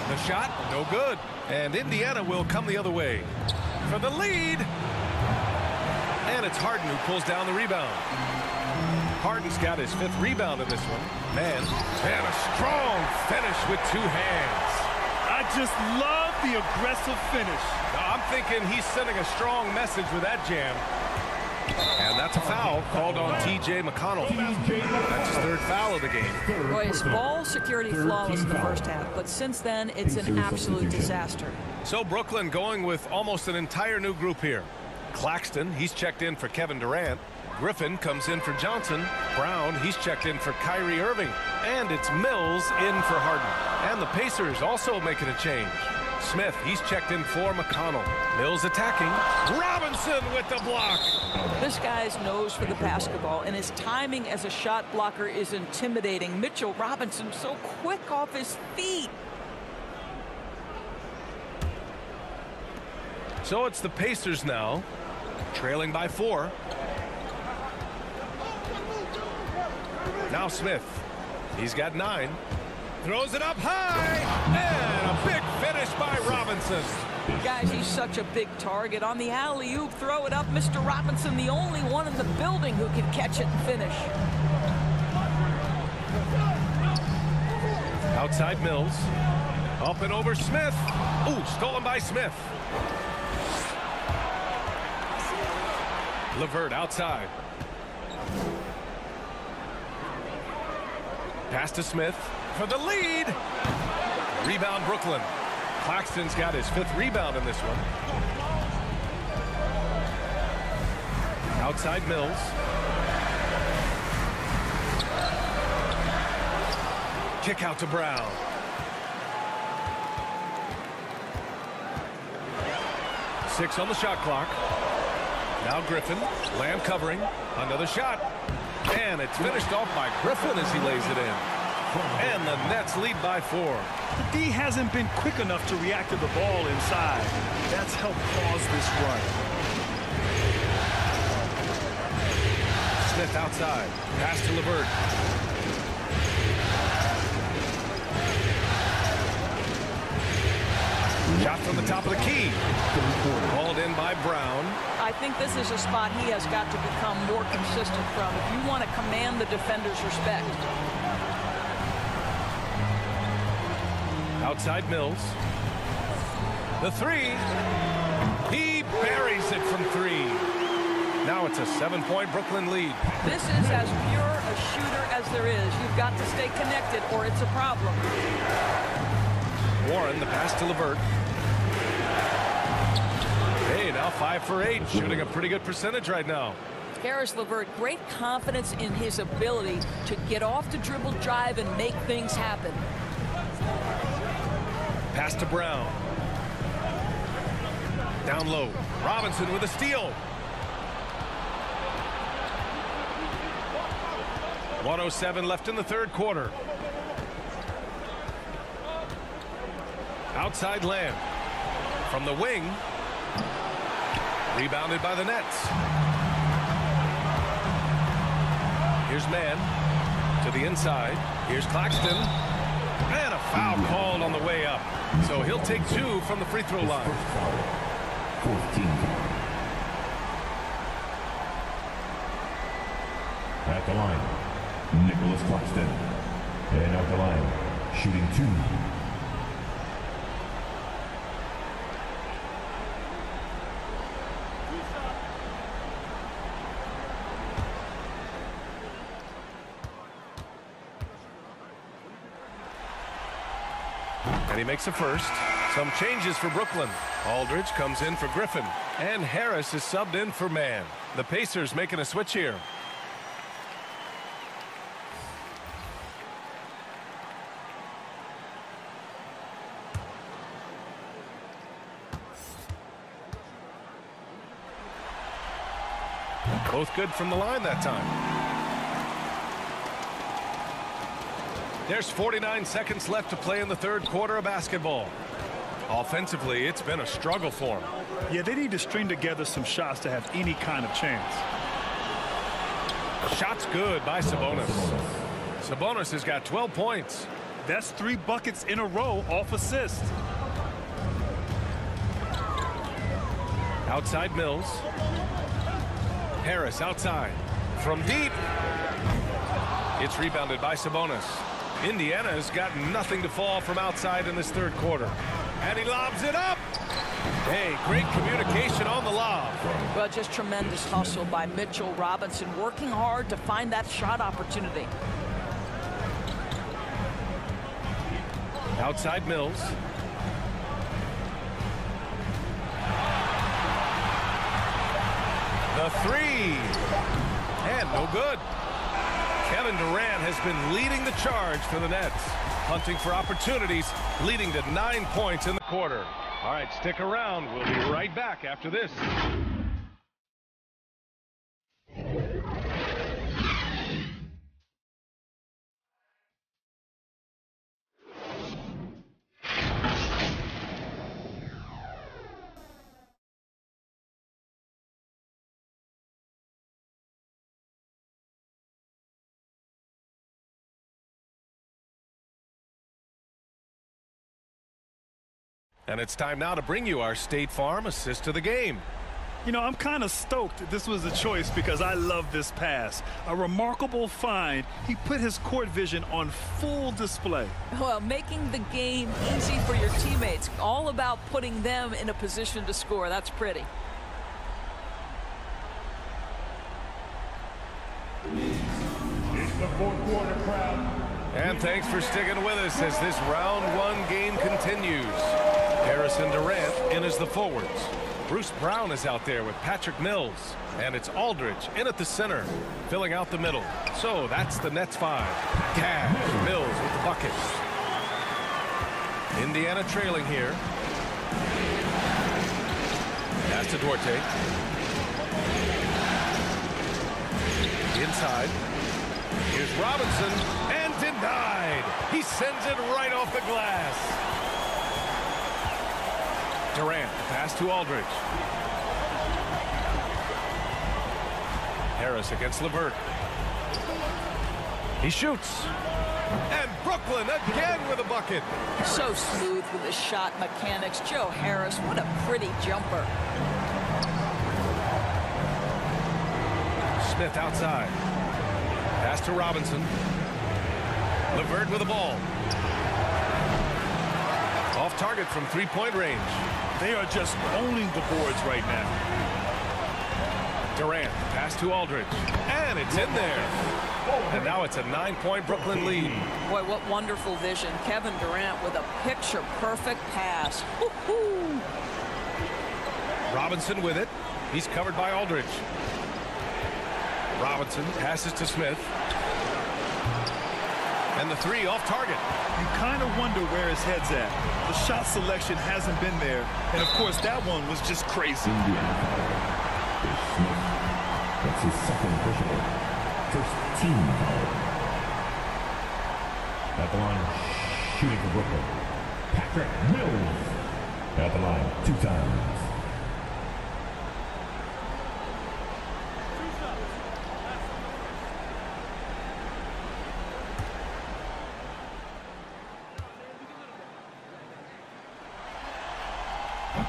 The shot, no good. And Indiana will come the other way. For the lead. And it's Harden who pulls down the rebound. Harden's got his fifth rebound in this one. Man, and a strong finish with two hands. I just love the aggressive finish. I'm thinking he's sending a strong message with that jam. That's a foul called on T.J. McConnell. That's his third foul of the game. Boy, his ball security flawless in the first half, but since then, it's an absolute disaster. So Brooklyn going with almost an entire new group here. Claxton, he's checked in for Kevin Durant. Griffin comes in for Johnson. Brown, he's checked in for Kyrie Irving. And it's Mills in for Harden. And the Pacers also making a change. Smith, he's checked in for McConnell. Mills attacking. Robinson with the block. This guy's nose for the basketball, and his timing as a shot blocker is intimidating. Mitchell Robinson so quick off his feet. So it's the Pacers now, trailing by four. Now Smith. He's got nine. Throws it up high. And a big finish by Robinson. Guys, he's such a big target. On the alley-oop, throw it up. Mr. Robinson, the only one in the building who can catch it and finish. Outside Mills. Up and over Smith. Ooh, stolen by Smith. LeVert outside. Pass to Smith for the lead. Rebound Brooklyn. Claxton's got his fifth rebound in this one. Outside Mills. Kick out to Brown. Six on the shot clock. Now Griffin. Lamb covering. Another shot. And it's finished off by Griffin as he lays it in. And the Nets lead by four. The D hasn't been quick enough to react to the ball inside. That's helped cause this run. Smith outside. Pass to LeVert. Shot from the top of the key. Called in by Brown. I think this is a spot he has got to become more consistent from if you want to command the defender's respect. Outside Mills. The three. He buries it from three. Now it's a seven-point Brooklyn lead. This is as pure a shooter as there is. You've got to stay connected or it's a problem. Warren, the pass to LeVert. Hey, now five for eight, shooting a pretty good percentage right now. Caris LeVert, great confidence in his ability to get off the dribble drive and make things happen. Pass to Brown. Down low. Robinson with a steal. 107 left in the third quarter. Outside Lamb. From the wing. Rebounded by the Nets. Here's Mann to the inside. Here's Claxton. Foul called on the way up. So he'll take two from the free throw line. At the line, Nicolas Claxton. And at the line, shooting two. Makes a first. Some changes for Brooklyn. Aldridge comes in for Griffin. And Harris is subbed in for Mann. The Pacers making a switch here. Both good from the line that time. There's 49 seconds left to play in the third quarter of basketball. Offensively, it's been a struggle for them. Yeah, they need to string together some shots to have any kind of chance. Shots good by Sabonis. Sabonis has got 12 points. That's three buckets in a row off assist. Outside Mills. Harris outside. From deep. It's rebounded by Sabonis. Indiana's got nothing to fall from outside in this third quarter. And he lobs it up. Hey, great communication on the lob. Well, just tremendous hustle by Mitchell Robinson, working hard to find that shot opportunity. Outside Mills. The three. And no good. Kevin Durant has been leading the charge for the Nets. Hunting for opportunities, leading to nine points in the quarter. All right, stick around. We'll be right back after this. And it's time now to bring you our State Farm assist to the game. You know, I'm kind of stoked this was a choice because I love this pass. A remarkable find. He put his court vision on full display. Well, making the game easy for your teammates. All about putting them in a position to score. That's pretty. It's the fourth quarter crowd. And thanks for sticking with us as this round one game continues. Harrison Durant in as the forwards. Bruce Brown is out there with Patrick Mills. And it's Aldridge in at the center, filling out the middle. So that's the Nets five. Cash, Mills with the bucket. Indiana trailing here. Pass to Duarte. Inside. Here's Robinson, and denied. He sends it right off the glass. Durant, pass to Aldridge. Harris against LeVert. He shoots. And Brooklyn again with a bucket. So smooth with the shot mechanics. Joe Harris, what a pretty jumper. Smith outside. Pass to Robinson. LeVert with the ball. Off target from three-point range. They are just owning the boards right now. Durant, pass to Aldridge. And it's in there. And now it's a nine-point Brooklyn lead. Boy, what wonderful vision. Kevin Durant with a picture-perfect pass. Robinson with it. He's covered by Aldridge. Robinson passes to Smith. And the three off target. You kind of wonder where his head's at. The shot selection hasn't been there. And, of course, that one was just crazy. Indiana. That's his second official. First team foul. At the line, shooting for Brooklyn. Patrick Mills. At the line, two times.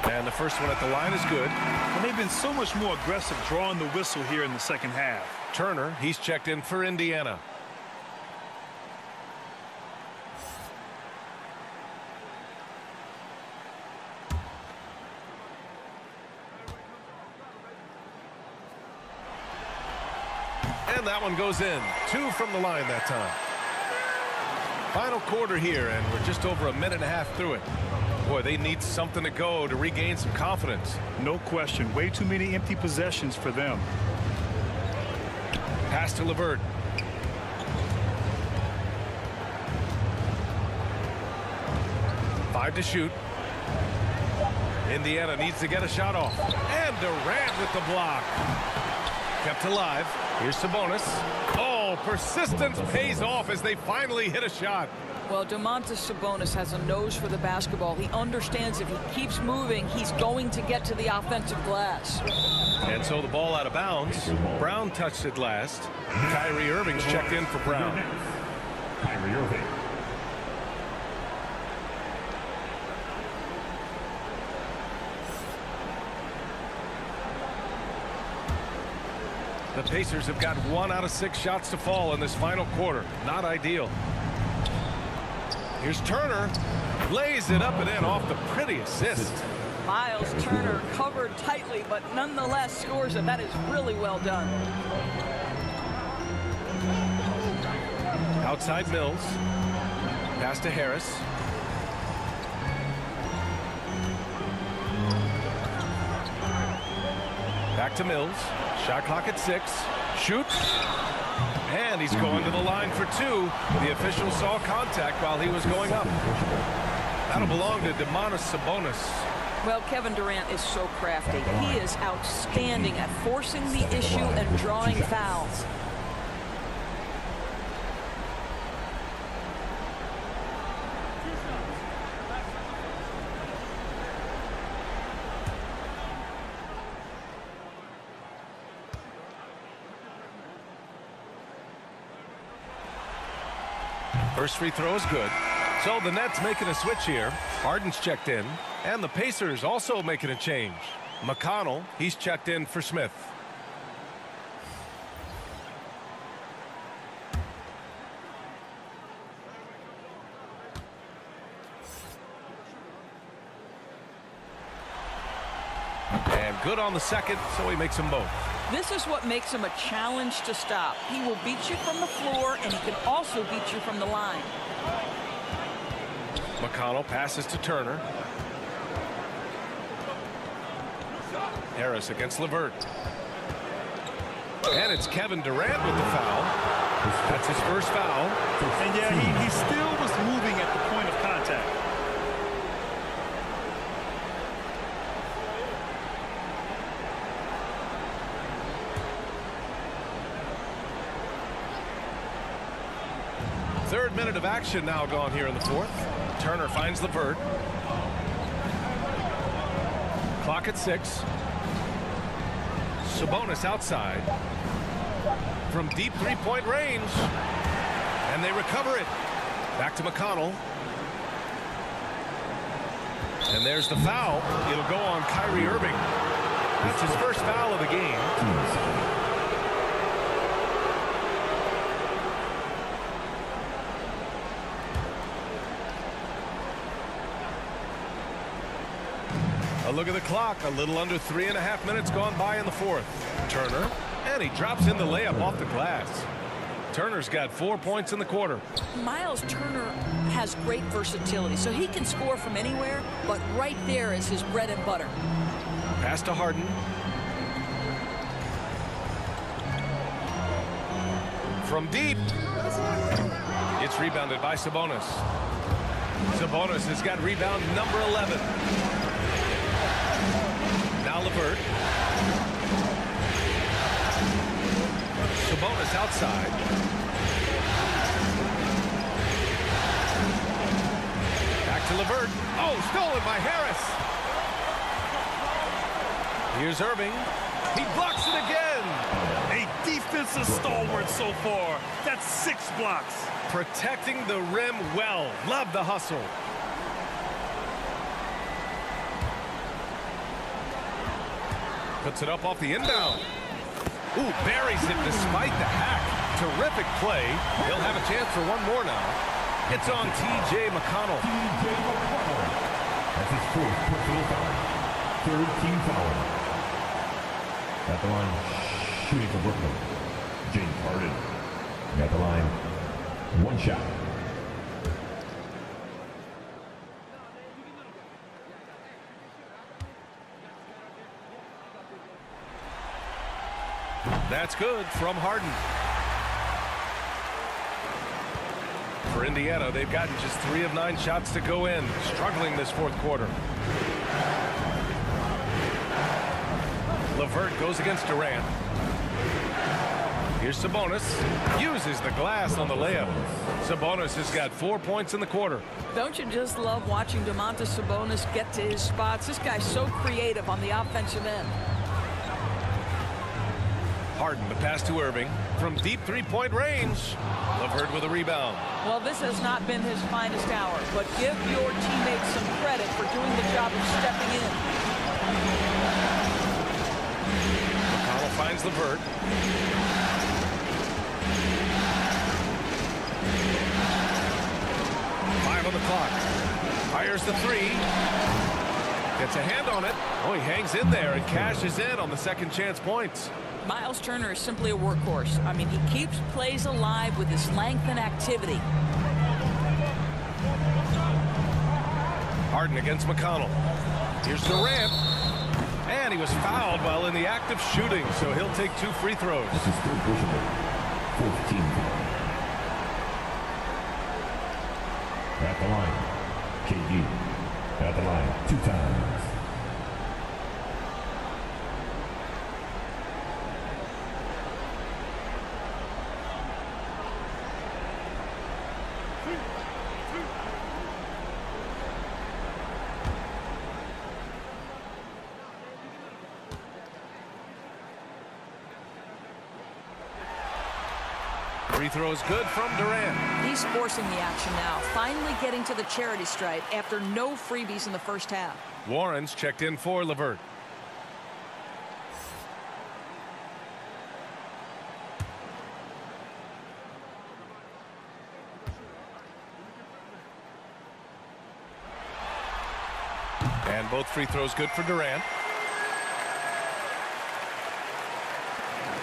And the first one at the line is good. And they've been so much more aggressive drawing the whistle here in the second half. Turner, he's checked in for Indiana. And that one goes in. Two from the line that time. Final quarter here, and we're just over a minute and a half through it. Boy, they need something to go to regain some confidence. No question. Way too many empty possessions for them. Pass to LeVert. Five to shoot. Indiana needs to get a shot off. And Durant with the block. Kept alive. Here's Sabonis. Persistence pays off as they finally hit a shot. Well, Domantas Sabonis has a nose for the basketball. He understands if he keeps moving, he's going to get to the offensive glass. And so the ball out of bounds. Brown touched it last. Kyrie Irving's checked in for Brown. Kyrie Irving. The Pacers have got one out of six shots to fall in this final quarter. Not ideal. Here's Turner. Lays it up and in off the pretty assist. Myles Turner covered tightly, but nonetheless scores it. That is really well done. Outside Mills. Pass to Harris. To Mills. Shot clock at six. Shoots. And he's going to the line for two. The official saw contact while he was going up. That'll belong to Domantas Sabonis. Well, Kevin Durant is so crafty. He is outstanding at forcing the issue and drawing fouls. First free throw is good. So the Nets making a switch here. Harden's checked in. And the Pacers also making a change. McConnell, he's checked in for Smith. And good on the second, so he makes them both. This is what makes him a challenge to stop. He will beat you from the floor, and he can also beat you from the line. McConnell passes to Turner. Harris against LeVert. And it's Kevin Durant with the foul. That's his first foul. And yeah, he, he still of action now gone here in the fourth. Turner finds the bird. Clock at six. Sabonis outside. From deep three-point range. And they recover it. Back to McConnell. And there's the foul. It'll go on Kyrie Irving. That's his first foul of the game. Look at the clock. A little under three and a half minutes gone by in the fourth. Turner. And he drops in the layup off the glass. Turner's got four points in the quarter. Myles Turner has great versatility, so he can score from anywhere, but right there is his bread and butter. Pass to Harden. From deep. It's rebounded by Sabonis. Sabonis has got rebound number 11. LeVert. Sabonis outside. Back to LeVert. Oh, stolen by Harris. Here's Irving. He blocks it again. A defensive stalwart so far. That's six blocks. Protecting the rim well. Love the hustle. Puts it up off the inbound. Ooh, buries it despite the hack. Terrific play. He'll have a chance for one more now. It's on T.J. McConnell. T.J. McConnell. That's his fourth personal foul. Third team foul. At the line, shooting for Brooklyn. James Harden. At the line, one shot. That's good from Harden. For Indiana, they've gotten just three of nine shots to go in. Struggling this fourth quarter. LeVert goes against Durant. Here's Sabonis. Uses the glass on the layup. Sabonis has got four points in the quarter. Don't you just love watching Domantas Sabonis get to his spots? This guy's so creative on the offensive end. Harden, the pass to Irving. From deep three-point range. LeVert with a rebound. Well, this has not been his finest hour, but give your teammates some credit for doing the job of stepping in. McConnell finds LeVert. Five on the clock. Fires the three. Gets a hand on it. Oh, he hangs in there and cashes in on the second chance points. Myles Turner is simply a workhorse. I mean, he keeps plays alive with his length and activity. Harden against McConnell. Here's Durant. And he was fouled while in the act of shooting, so he'll take two free throws. This is 14 throw is good from Durant. He's forcing the action now, finally getting to the charity stripe after no freebies in the first half. Warren's checked in for LeVert. And both free throws good for Durant.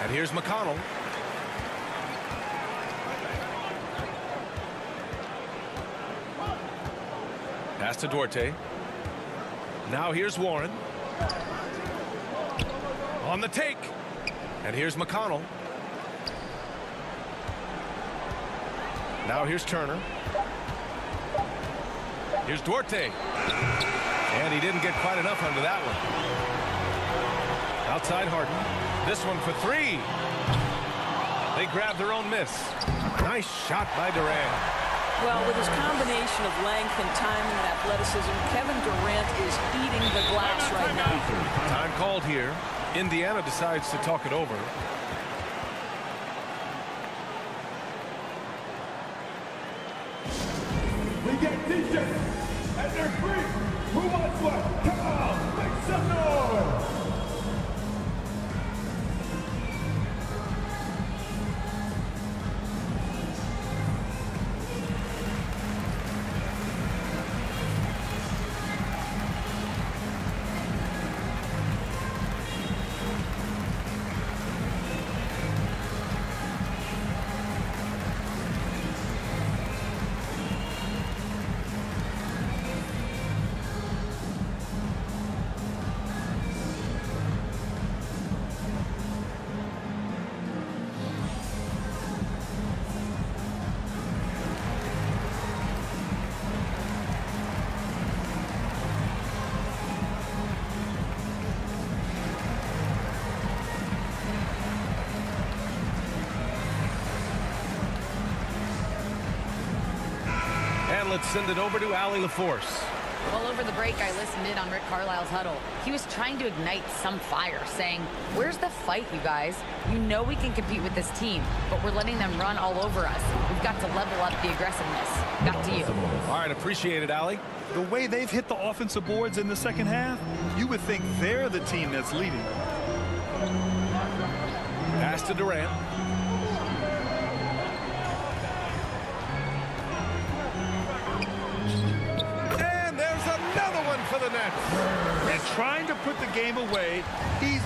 And here's McConnell. Pass to Duarte. Now here's Warren. On the take. And here's McConnell. Now here's Turner. Here's Duarte. And he didn't get quite enough under that one. Outside Harden. This one for three. They grab their own miss. Nice shot by Durant. Well, with his combination of length and timing and athleticism, Kevin Durant is eating the glass right now. Time called here. Indiana decides to talk it over. Send it over to Allie LaForce. Well, over the break, I listened in on Rick Carlisle's huddle. He was trying to ignite some fire, saying, where's the fight, you guys? You know we can compete with this team, but we're letting them run all over us. We've got to level up the aggressiveness. Back to you. All right, appreciate it, Allie. The way they've hit the offensive boards in the second half, you would think they're the team that's leading. Pass to Durant.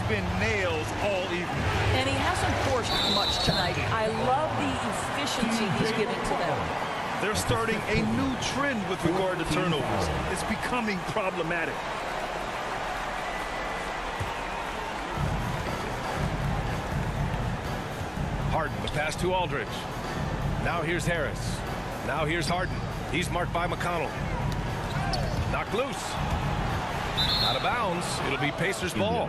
Been nails all evening. And he hasn't forced much tonight. I love the efficiency he's giving to them. They're starting a new trend with regard to turnovers. It's becoming problematic. Harden, the pass to Aldridge. Now here's Harris. Now here's Harden. He's marked by McConnell. Knocked loose. Out of bounds. It'll be Pacers ball.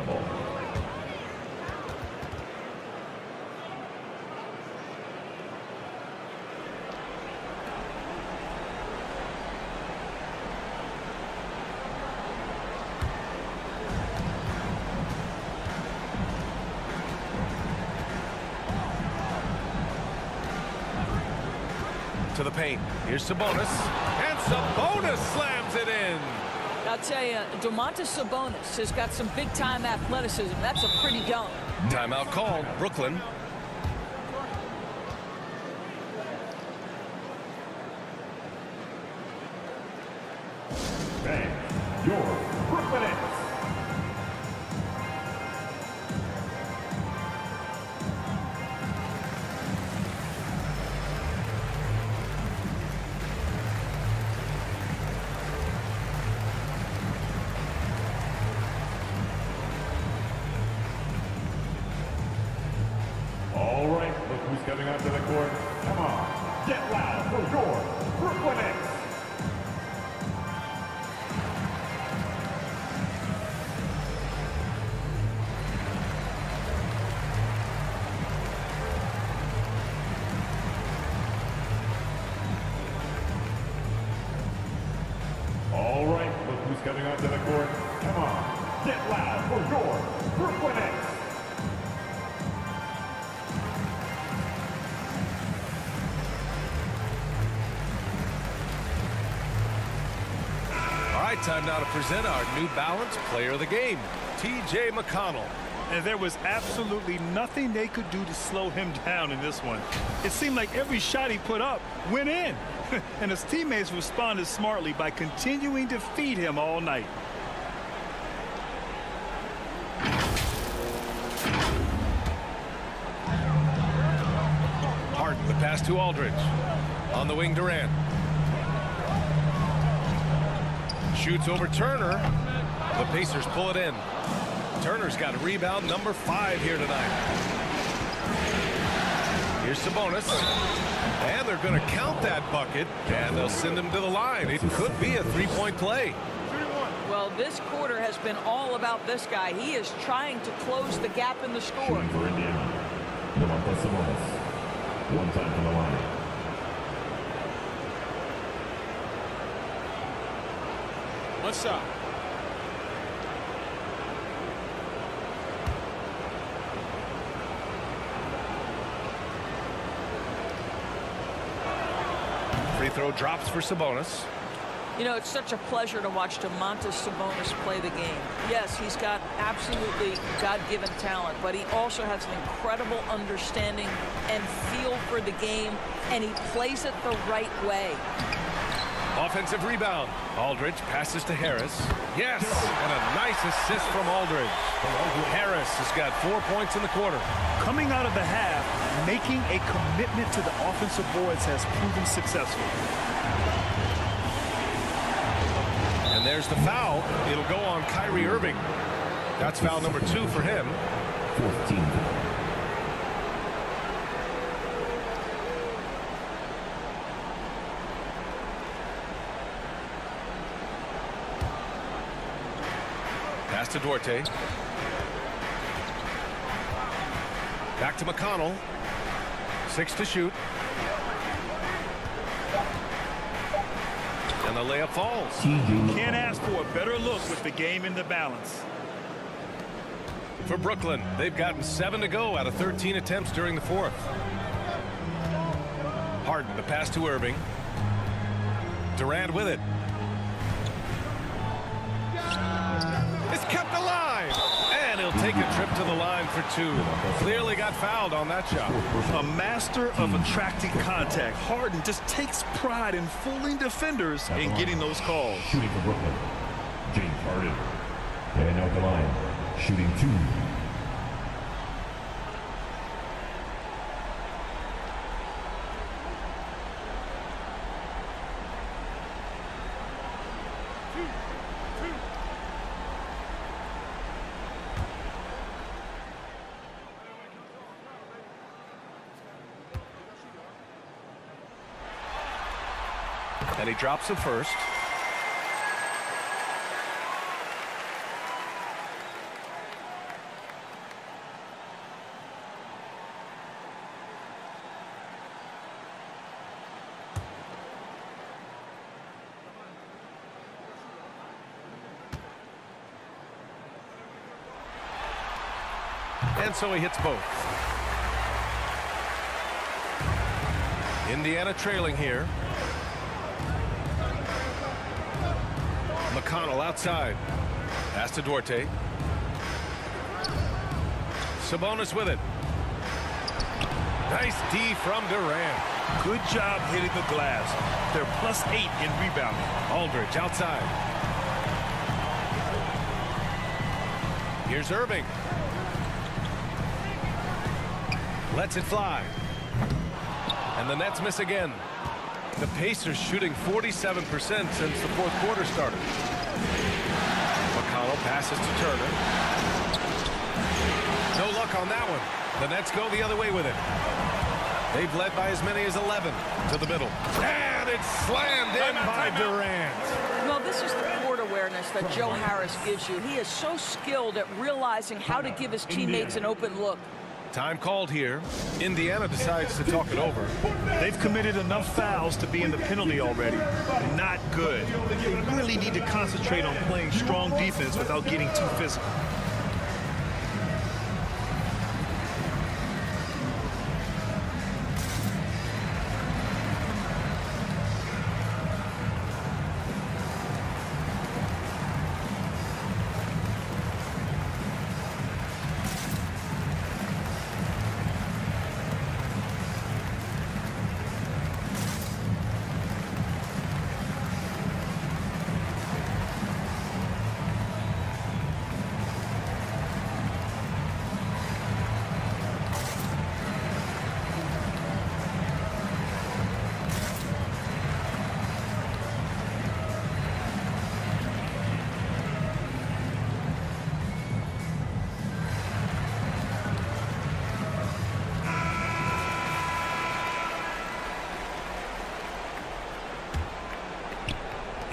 To the paint. Here's Sabonis. And Sabonis slams it in. I'll tell you, Domantas Sabonis has got some big-time athleticism. That's a pretty dunk. Timeout called. Brooklyn. Time now to present our New Balance Player of the Game, T.J. McConnell. And there was absolutely nothing they could do to slow him down in this one. It seemed like every shot he put up went in. and his teammates responded smartly by continuing to feed him all night. Harden, the pass to Aldridge. On the wing, Durant. Shoots over Turner. The Pacers pull it in. Turner's got a rebound number five here tonight. Here's Sabonis. And they're going to count that bucket, and they'll send him to the line. It could be a three-point play. Well, this quarter has been all about this guy. He is trying to close the gap in the score. For Indiana. One time from the line. One. Free throw drops for Sabonis. You know, it's such a pleasure to watch Domantas Sabonis play the game. Yes, he's got absolutely God-given talent, but he also has an incredible understanding and feel for the game, and he plays it the right way. Offensive rebound. Aldridge passes to Harris. Yes, and a nice assist from Aldridge. Harris has got four points in the quarter. Coming out of the half, making a commitment to the offensive boards has proven successful. And there's the foul. It'll go on Kyrie Irving. That's foul number two for him. 14. Pass to Duarte. Back to McConnell. Six to shoot. And the layup falls. Can't ask for a better look with the game in the balance. For Brooklyn, they've gotten seven to go out of 13 attempts during the fourth. Harden, the pass to Irving. Durant with it. He'll take a trip to the line for two. Clearly got fouled on that shot. A master of attracting contact. Harden just takes pride in fooling defenders and getting those calls. Shooting for Brooklyn. James Harden. And out the line. Shooting two. He drops the first. And so he hits both. Indiana trailing here. McConnell outside. Pass to Duarte. Sabonis with it. Nice D from Durant. Good job hitting the glass. They're plus eight in rebounding. Aldridge outside. Here's Irving. Lets it fly. And the Nets miss again. The Pacers shooting 47% since the fourth quarter started. McConnell passes to Turner. No luck on that one. The Nets go the other way with it. They've led by as many as 11 to the middle. And it's slammed in by Durant. Well, this is the court awareness that Joe Harris gives you. He is so skilled at realizing how to give his teammates an open look. Time called here. Indiana decides to talk it over. They've committed enough fouls to be in the penalty already. Not good. They really need to concentrate on playing strong defense without getting too physical.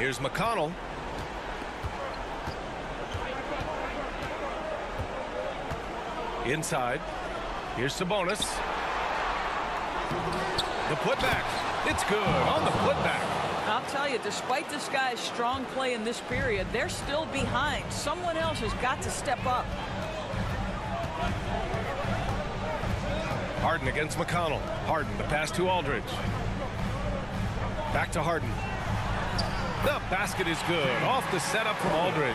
Here's McConnell. Inside. Here's Sabonis. The putback. It's good on the putback. I'll tell you, despite this guy's strong play in this period, they're still behind. Someone else has got to step up. Harden against McConnell. Harden, the pass to Aldridge. Back to Harden. The basket is good. Off the setup from Aldridge.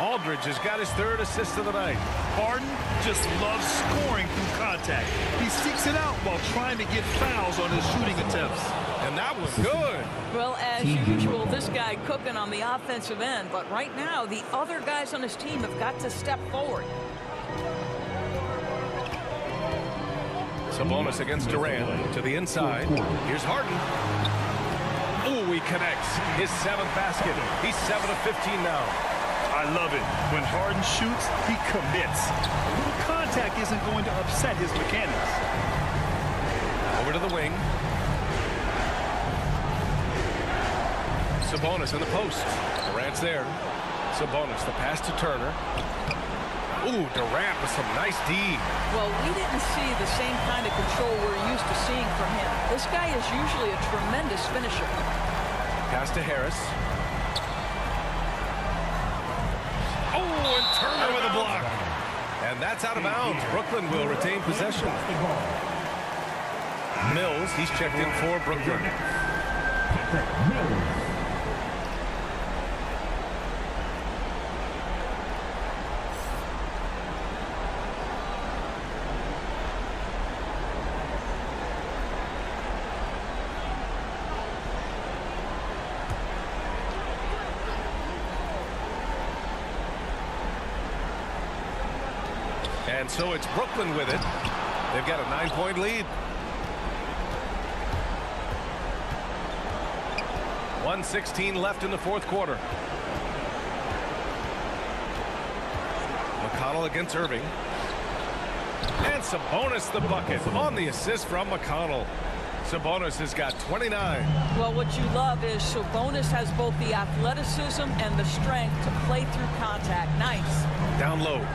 Aldridge has got his third assist of the night. Harden just loves scoring through contact. He seeks it out while trying to get fouls on his shooting attempts. And that was good. Well, as usual, this guy cooking on the offensive end. But right now, the other guys on his team have got to step forward. Sabonis against Durant to the inside. Here's Harden. He connects. His seventh basket. He's 7 of 15 now. I love it. When Harden shoots, he commits. A little contact isn't going to upset his mechanics. Over to the wing. Sabonis in the post. Durant's there. Sabonis, the pass to Turner. Ooh, Durant with some nice D. Well, we didn't see the same kind of control we're used to seeing from him. This guy is usually a tremendous finisher. Pass to Harris. Oh, and Turner with a block. And that's out of bounds. Brooklyn will retain possession. Mills, he's checked in for Brooklyn. So it's Brooklyn with it. They've got a nine-point lead. 116 left in the fourth quarter. McConnell against Irving. And Sabonis the bucket on the assist from McConnell. Sabonis has got 29. Well, what you love is Sabonis has both the athleticism and the strength to play through contact. Nice. Down low.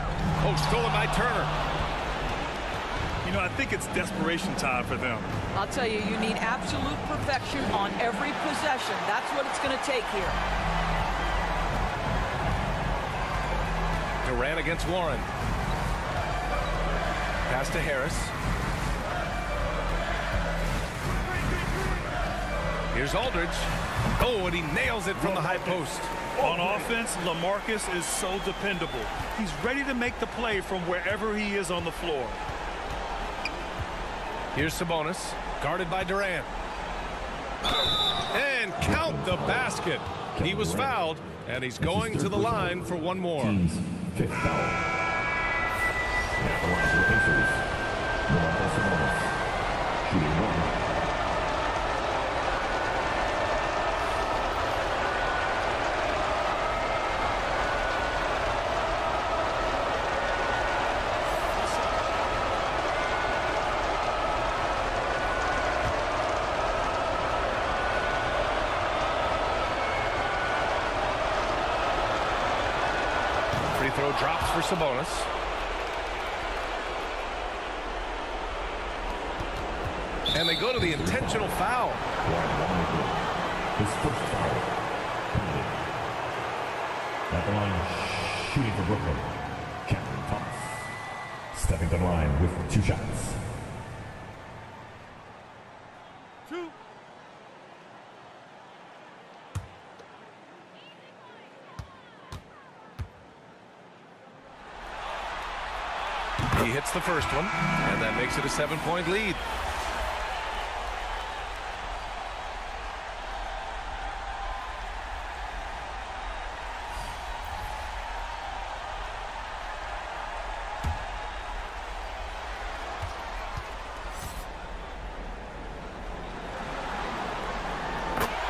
Oh, stolen by Turner. You know, I think it's desperation time for them. I'll tell you, you need absolute perfection on every possession. That's what it's going to take here. Durant against Warren. Pass to Harris. Here's Aldridge. Oh, and he nails it from the high post. On offense, LaMarcus is so dependable. He's ready to make the play from wherever he is on the floor. Here's Sabonis, guarded by Durant. And count the basket. He was fouled, and he's going to the line for one more. Fifth foul. At the line for the Pacers, Domantas Sabonis. Shooting one. Free throw drops for Sabonis. And they go to the intentional foul. His first foul. At the line, shooting for Brooklyn. Cameron Thomas. Stepping to the line with two shots. The first one, and that makes it a seven-point lead.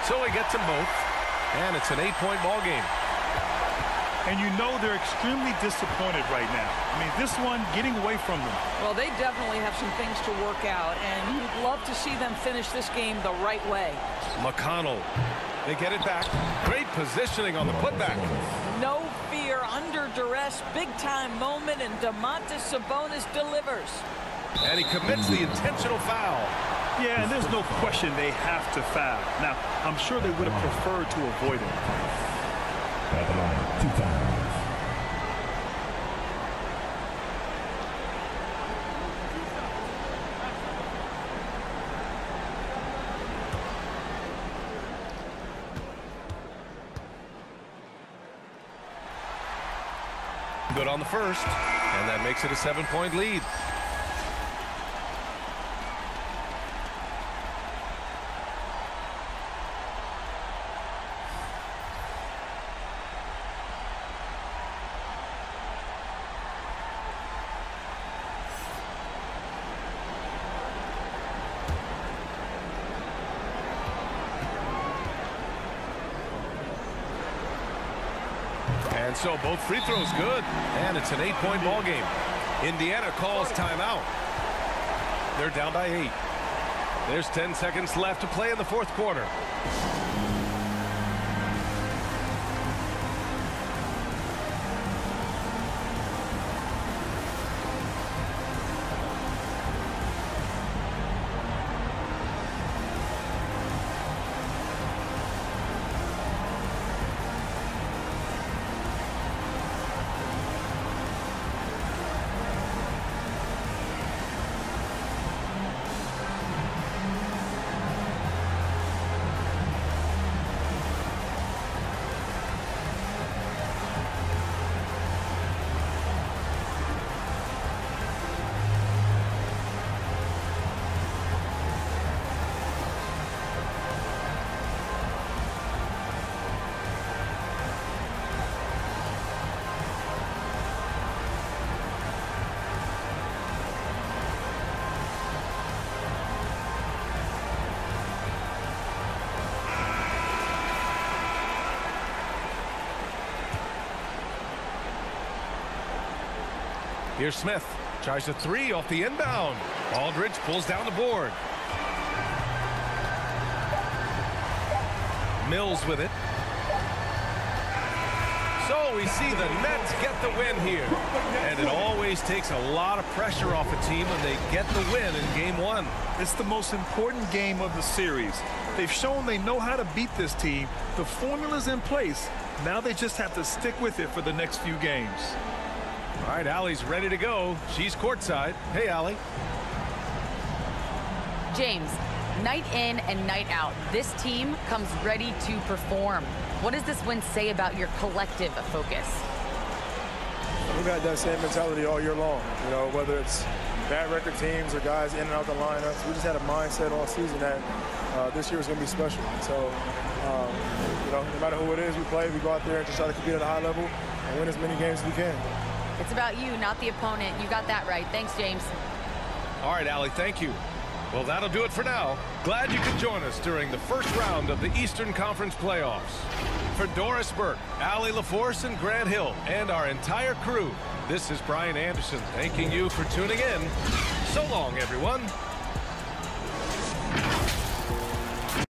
So he gets them both, and it's an eight-point ball game. And you know they're extremely disappointed right now. I mean, this one getting away from them. Well, they definitely have some things to work out, and you'd love to see them finish this game the right way. McConnell. They get it back. Great positioning on the putback. No fear, under duress, big-time moment, and Domantas Sabonis delivers. And he commits the intentional foul. Yeah, and there's no question they have to foul. Now, I'm sure they would have preferred to avoid it. At the line, two times. Good on the first, and that makes it a seven-point lead. So both free throws good. And it's an eight-point ball game. Indiana calls timeout. They're down by eight. There's 10 seconds left to play in the fourth quarter. Here's Smith. Tries a three off the inbound. Aldridge pulls down the board. Mills with it. So we see the Nets get the win here. And it always takes a lot of pressure off a team when they get the win in game one. It's the most important game of the series. They've shown they know how to beat this team. The formula's in place. Now they just have to stick with it for the next few games. All right, Allie's ready to go. She's courtside. Hey, Allie. James, night in and night out, this team comes ready to perform. What does this win say about your collective focus? We've had that same mentality all year long. You know, whether it's bad record teams or guys in and out the lineups, we just had a mindset all season that uh, this year was going to be special. So, um, you know, no matter who it is we play, we go out there and just try to compete at a high level and win as many games as we can. It's about you, not the opponent. You got that right. Thanks, James. All right, Allie, thank you. Well, that'll do it for now. Glad you could join us during the first round of the Eastern Conference playoffs. For Doris Burke, Allie LaForce, and Grant Hill, and our entire crew, this is Brian Anderson thanking you for tuning in. So long, everyone.